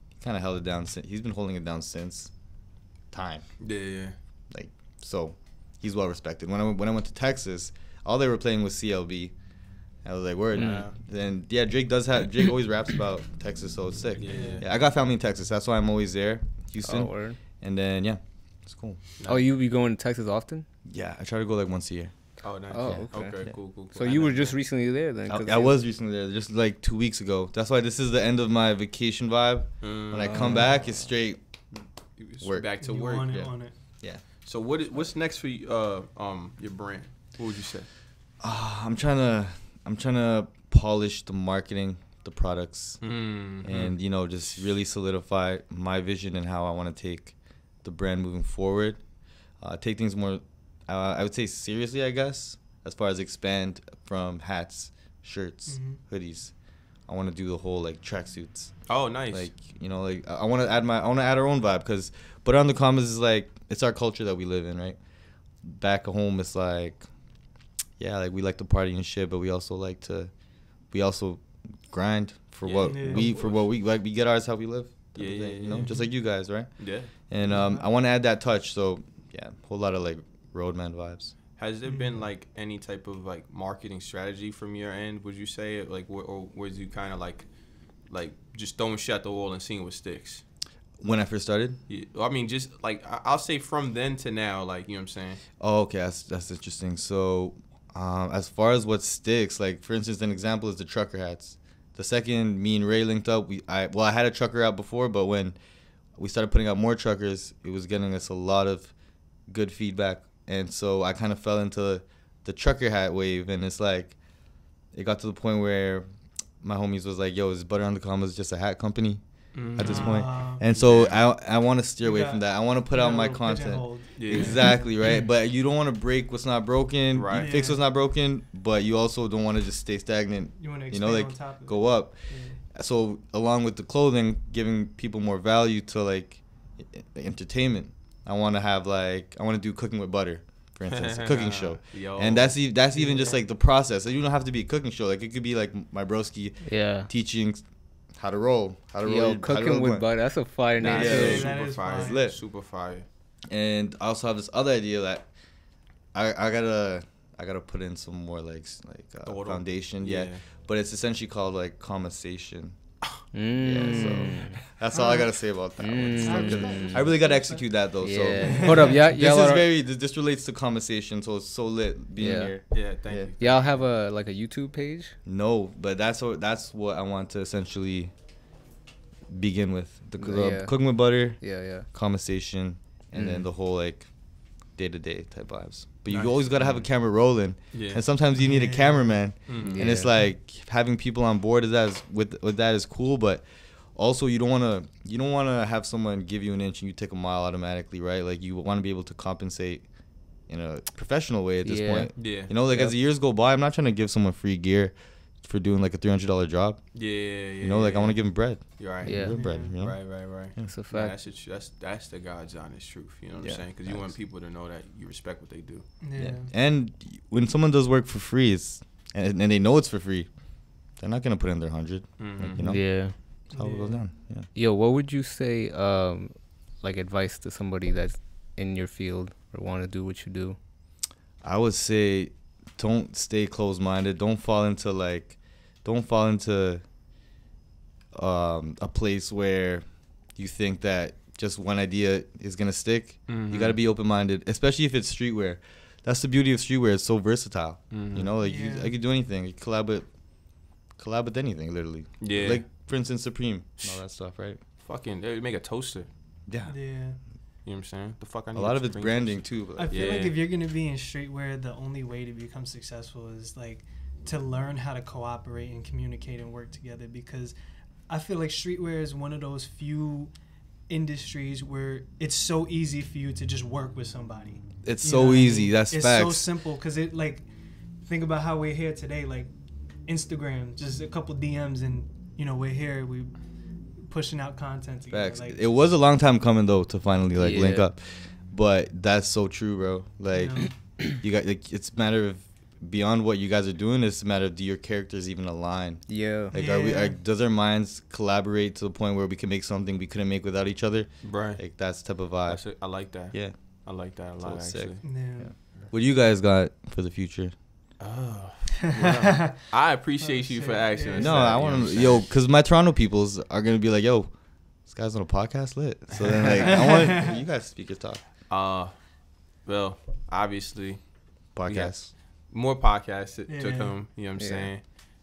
he kind of held it down. Since, he's been holding it down since time. yeah, yeah. Like, so he's well respected. When I went- when I went to Texas, all they were playing was CLB. I was like, word. Mm. Yeah. And yeah, Drake does have Drake always raps about Texas, so it's sick. Yeah. Yeah, I got family in Texas. That's why I'm always there, Houston. Oh, word. And then yeah, it's cool. Oh, you be going to Texas often? Yeah, I try to go like once a year. Oh, nice. Oh, okay. okay. Okay, Yeah. cool, cool, cool. So you were just recently there then? I, I was recently there, just like two weeks ago. That's why this is the end of my vacation vibe. Mm. When I come back, it's straight. It's work. back to You work. on it, yeah. on it. So what? Is, what's next for you, uh um your brand? What would you say? Uh, I'm trying to, I'm trying to polish the marketing, the products, Mm-hmm. and you know just really solidify my vision and how I want to take the brand moving forward. Uh, take things more, uh, I would say seriously, I guess, as far as expand from hats, shirts, Mhm. hoodies. I want to do the whole like tracksuits. oh, nice. Like you know, like I want to add my, I want to add our own vibe because, Butter on the Commas is like it's our culture that we live in, right? Back home, it's like, yeah, like we like to party and shit, but we also like to, we also grind for Yeah, what yeah, we for what we like. We get ours how we live. Type Yeah, yeah, thing, you know, yeah. just like you guys, right? yeah. And um, I want to add that touch. So yeah, whole lot of like roadman vibes. Has there been like any type of like marketing strategy from your end? Would you say like, wh- or was you kind of like, like just throwing shit at the wall and seeing what sticks? When I first started, Yeah, I mean, just like I- I'll say from then to now, like you know what I'm saying. Oh, okay, that's that's interesting. So, um, as far as what sticks, like for instance, an example is the trucker hats. The second me and Ray linked up, we I well I had a trucker out before, but when we started putting out more truckers, it was getting us a lot of good feedback, and so I kind of fell into the trucker hat wave, and it's like it got to the point where my homies was like, "Yo, is Butter on the Commas just a hat company?" At this point, Ah. And so I I want to steer away got- from that. I want to put You out my content. Yeah. Exactly right, but you don't want to break what's not broken, Right. you fix what's not broken, but you also don't want to just stay stagnant. You want to You know, expand like on top of go up. it. So along with the clothing, giving people more value to like entertainment. I want to have like I want to do cooking with butter, for instance, a cooking show, Yo. and that's e- that's even just like the process. You don't have to be a cooking show. Like it could be like my broski Yeah. teaching how to roll, how to roll, Yo, your- how to cooking roll with joint. butter. That's a fire Nah, name Yeah. yeah, super fire. fire. Lit. Super fire. And I also have this other idea that I I gotta I gotta put in some more like like uh, Thought on- foundation. Yeah. but it's essentially called like conversation. Mm. so that's all I gotta say about that. one. Mm. I really gotta execute that though. Yeah. So Hold up, yeah, this y'all is are- very this, this relates to conversation, so it's so lit being Yeah. here. Yeah, thank Yeah. you. Y'all have a like a YouTube page? No, but that's what that's what I want to essentially begin with the, the Yeah. cooking with butter, Yeah, yeah. conversation, and then Mm. the whole like day to day type vibes. But you Nice. always gotta have a camera rolling, Yeah. and sometimes you need a Yeah. cameraman. Mhm. and it's like having people on board is that is, with with that is cool, but also you don't want to you don't want to have someone give you an inch and you take a mile automatically, right? Like you want to be able to compensate in a professional way at this Yeah. point. Yeah. You know, like Yep. as the years go by, I'm not trying to give someone free gear for doing like a three hundred dollar job. Yeah, yeah. You know, like I want to give them bread, You're right. Yeah. real bread. You know, Right, right, right. That's a Nah, fact. that's, the tr- that's that's the God's honest truth. You know what Yeah, I'm saying? Because you want people to know that you respect what they do. Yeah. yeah. And when someone does work for free, it's and, and they know it's for free, they're not gonna put in their 100 Mhm. you know? Yeah. That's how it goes Yeah. down. Yeah. Yo, what would you say, um, like advice to somebody that's in your field or want to do what you do? I would say don't stay closed minded. Don't fall into like don't fall into um, a place where you think that just one idea is gonna stick. You Mhm. gotta be open minded, especially if it's streetwear. That's the beauty of streetwear. It's so versatile. Mhm. You know, like you, I could do anything. You collab with collab with anything, literally. Yeah. Like for instance, Supreme and all that stuff, right? fucking they make a toaster. Yeah. Yeah. You know what I'm saying? The fuck I A need A lot of it's branding too. But I like, feel like if you're gonna be in streetwear, the only way to become successful is like to learn how to cooperate and communicate and work together. Because I feel like streetwear is one of those few industries where it's so easy for you to just work with somebody. it's You so what I easy. mean? That's it's facts. so simple because it like think about how we're here today. Like Instagram, just a couple DMs and you know we're here. We pushing out content together. Facts. Like, it was a long time coming though to finally like link up, but that's so true, bro. Like you know? you got like it's a matter of beyond what you guys are doing. It's a matter of do your characters even align? Yeah. Like are we? Yeah. Are, does our minds collaborate to the point where we can make something we couldn't make without each other? Right. Like that's the type of vibe. That's it. I like that. Yeah. I like that a So lot sick. actually. yeah. What do you guys got for the future? Oh. Wow. I appreciate Oh, you for shit. asking. Yeah. No, I want to yo, because my Toronto peoples are gonna be like, yo, this guy's on a podcast lit. So then like I want you guys to speak your talk. Uh, well, obviously, Podcast. more podcasts to, to come. You know what I'm Yeah. saying?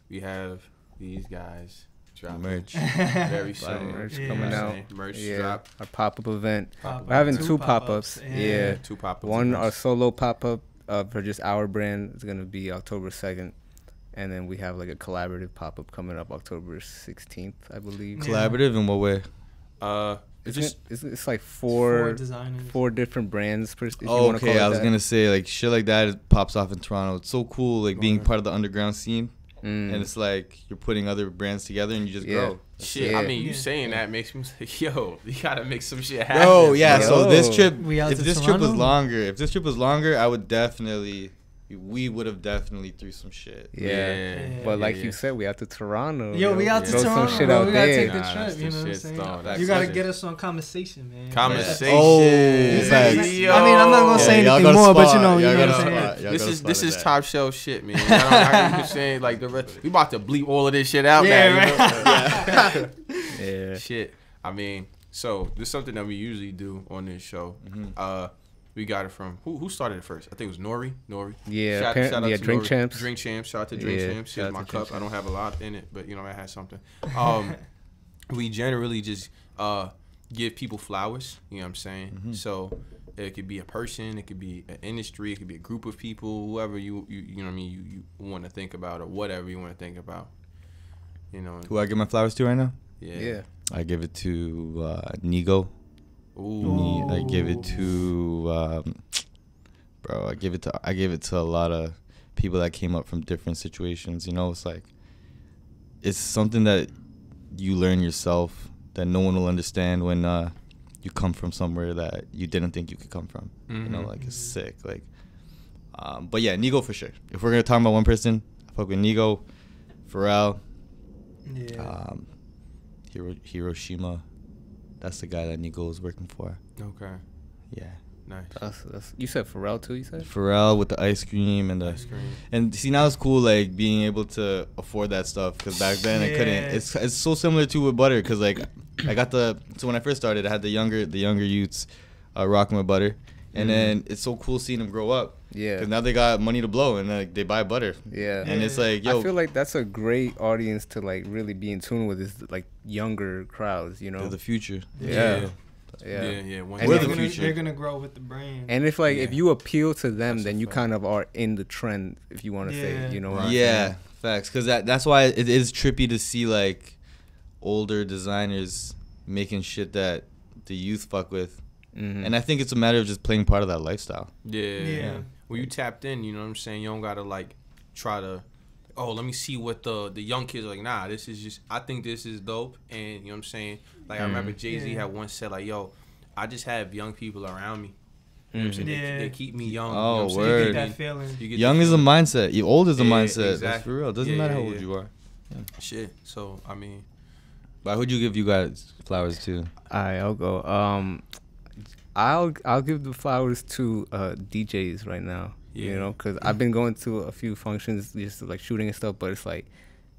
We have these guys dropping Merch. very soon. Merch Yeah. coming You know what I'm out. Merch Yeah. drop. Our pop up event. Pop-up. We're having Two two pop-ups, pop ups. yeah. Yeah. Two pop ups. One our solo pop up uh, for just our brand is gonna be October second, and then we have like a collaborative pop up coming up October sixteenth, I believe. Yeah. Collaborative in what way? Uh, it's It's just it's, it's like Four four designers. four different brands. Per, if Oh, wanna call okay, it I was that. gonna say like shit like that pops off in Toronto. It's so cool, like being part of the underground scene, Mm. and it's like you're putting other brands together and you just Yeah. grow. shit. I mean, you Yeah. saying that makes me say, yo, you gotta make some shit happen. Yo, yeah. bro. So this trip, We out if to this trip was longer, if this trip was longer, I would definitely, we would have definitely threw some shit. yeah. Yeah. But like yeah, you said, we out to Toronto. Yo, we out to Throw some Toronto, shit bro. out we gotta there. take the Nah, trip. that's You know what I'm saying? though. You gotta the get us on conversation, man. Conversation. Oh, Yeah. facts. I mean, I'm not gonna say y'all anything got a more, but you know, you Y'all know what I'm saying. this is this is that. top shelf shit, man. I don't, I saying like the rest. We about to bleep all of this shit out Yeah, now. You right. Yeah. Shit. I mean, so this is something that we usually do on this show. Mm-hmm. Uh, we got it from who? Who started it first? I think it was Nori. Nori. Yeah, apparent- yeah, to Drink Nori. Champs. Drink champs. Shout out to Drink Yeah, champs. shout Here's my to Drink cup. I don't have a lot in it, but you know I had something. Um, we generally just uh give people flowers. You know what I'm saying? Mm-hmm. So it could be a person, it could be an industry, it could be a group of people, whoever you you you know what I mean you you want to think about or whatever you want to think about. You know. Who I give my flowers to right now? Yeah. Yeah. I give it to uh, Nigo. Ooh. I give it to, um, bro. I give it to. I give it to a lot of people that came up from different situations. You know, it's like it's something that you learn yourself that no one will understand when uh, you come from somewhere that you didn't think you could come from. You know, Mhm. like it's sick. Like, um, but yeah, Nigo for sure. If we're gonna talk about one person, I fuck with Nigo, Pharrell. Yeah. Um, Hiro- Hiroshima. That's the guy that Nigo was working for. Okay. Yeah. Nice. That's, that's, you said Pharrell too. You said. Pharrell with the ice cream and the Ice cream. and see now it's cool like being able to afford that stuff because back then I couldn't. Yeah. It's it's so similar to with butter because like I got the so when I first started I had the younger the younger youths uh, rocking with butter and Mhm. then it's so cool seeing them grow up Yeah. because now they got money to blow and like they buy butter Yeah. and it's like yo I feel like that's a great audience to like really be in tune with is like younger crowds, you know. they're the future. Yeah. Yeah. Yeah. Yeah. yeah. One And We're they're, the gonna, they're gonna grow with the brand. And if like if you appeal to them, That's then you fact. kind of are in the trend, if you want to Yeah. say, you know. What I'm yeah, saying? facts. Because that that's why it is trippy to see like older designers making shit that the youth fuck with, Mhm. and I think it's a matter of just playing part of that lifestyle. Yeah. Yeah. When you tapped in, you know what I'm saying? You don't gotta like try to oh, let me see what the the young kids are like. Nah, this is just I think this is dope and you know what I'm saying? Like I remember Mhm. Jay Z Yeah. had once said like, yo, I just have young people around me. You know mm-hmm. They- Yeah. They, keep me young. Oh, you know what I'm saying? you word. get that feeling. You get Young the is a mindset. You old is a Yeah, mindset. That's for real. It doesn't Yeah, matter yeah, how old you are. shit. So I mean But who'd you give you guys flowers to? Alright, I'll go. Um, I'll I'll give the flowers to uh DJs right now. You know, because I've been going to a few functions, just like shooting and stuff. But it's like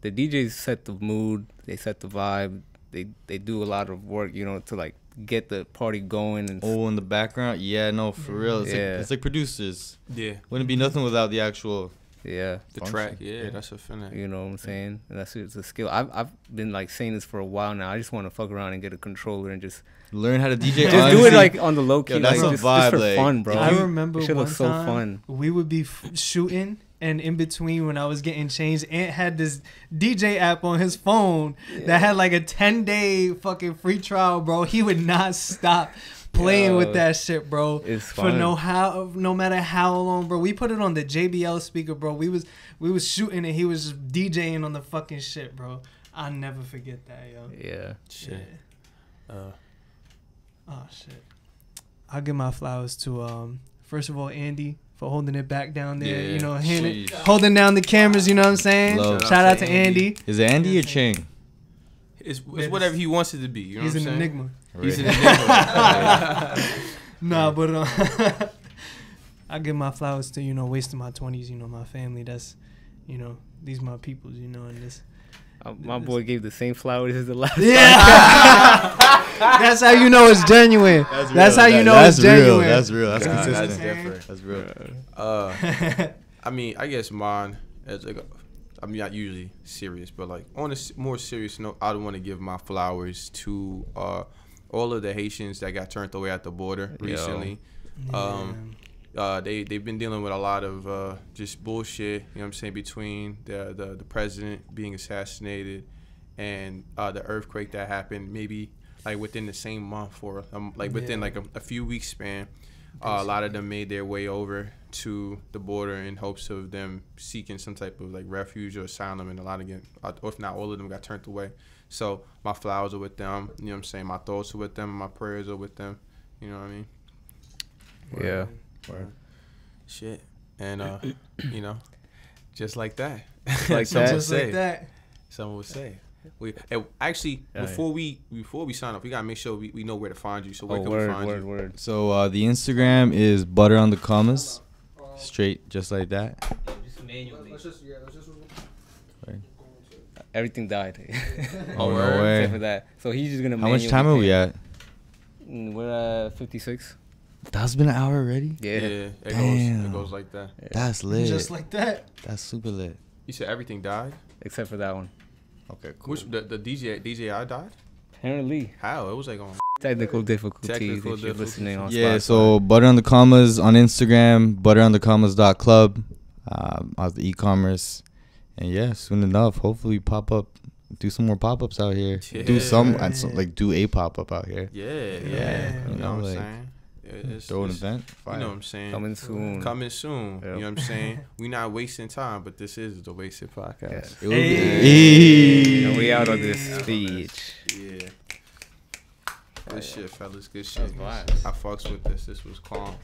the DJs set the mood, they set the vibe, they they do a lot of work. You know, to like get the party going and. Oh, in the background. Yeah, no, for real. It's Yeah. like it's like producers. yeah. Wouldn't be nothing without the actual. Yeah. The Function. track, yeah, Yeah. that's a finesse. You know what I'm saying? And that's it's a skill. I've I've been like saying this for a while now. I just want to fuck around and get a controller and just Learn how to DJ. just do it like on the low key, Yo, that's like a just, vibe, just for like, fun, bro. I remember it one so time fun. we would be f- shooting, and in between when I was getting changed, Ant had this DJ app on his phone that had like a ten day fucking free trial, bro. He would not stop playing Yo, with that shit, bro. it's For no how no matter how long, bro. We put it on the JBL speaker, bro. We was we was shooting and he was DJing on the fucking shit, bro. I'll never forget that, yo. Yeah. Shit. Uh, Oh shit. I'll give my flowers to um first of all Andy for holding it back down there. Yeah, you know, handing, sheesh. holding down the cameras. You know what I'm saying? Love. Shout, out to Andy. Is it Andy or Chang? it's, it's whatever he wants it to be. You know He's what an I'm saying? enigma. He's an Right. enigma. Nah, but uh, I give my flowers to you know wasting my twenties. You know, my family. That's you know these my peoples. You know, and this. Uh, my boy gave the same flowers as the last. Yeah. That's how you know it's genuine. That's, how you That- know that's it's real. genuine. That's real. That's Nah, consistent. that's different. That's real. Uh, I mean, I guess mine as like, I'm not usually serious, but like on a more serious note, I would want to give my flowers to uh, all of the Haitians that got turned away at the border Yo. recently. Um, uh, they they've been dealing with a lot of uh, just bullshit. You know what I'm saying between the the, the president being assassinated and uh, the earthquake that happened maybe like within the same month or um, like within Yeah. like a, a few weeks span. Uh, a lot of them made their way over to the border in hopes of them seeking some type of like refuge or asylum, and a lot of them, uh, if not all of them, got turned away. So my flowers are with them. You know what I'm saying? My thoughts are with them. My prayers are with them. You know what I mean? Yeah. Shit. And uh, you know, just like that. Like Someone that. would Just say. like that. Someone would say. We and actually Yeah. before we before we sign up, we gotta make sure we, we know where to find you. So where Oh, can we find word, you? word. So uh, the Instagram is butter on the commas, straight just like that. Let's just yeah, let's just. Everything died. Oh, no way. Except for that. So he's just gonna. How much time are we at? Mm, We're at 56. That's been an hour already. Yeah, Yeah. it goes Damn. it goes like that. That's lit. Just like that. That's super lit. You said everything died? Except for that one. Okay, cool. Which the, the DJ DJI died? Apparently, How? It was like on technical difficulties Technical if you're difficulties. listening on Yeah, Spotify. so butter on the commas on Instagram, butteronthecommas.club, um, on the e-commerce, and yeah, soon enough, hopefully pop up, do some more pop ups out here, do some, Yeah. and some like do a pop up out here, Yeah, Yeah, yeah. You you know what I'm like, saying? It's, throw an it's- event. You know what I'm saying? coming soon. Coming soon. Yep. You know what I'm saying? We're not wasting time, but this is the wasted podcast. It would be- Hey. And we out on this speech. Yeah. Good shit, fellas. Good shit. That was vibes. I fucks with this. This was calm.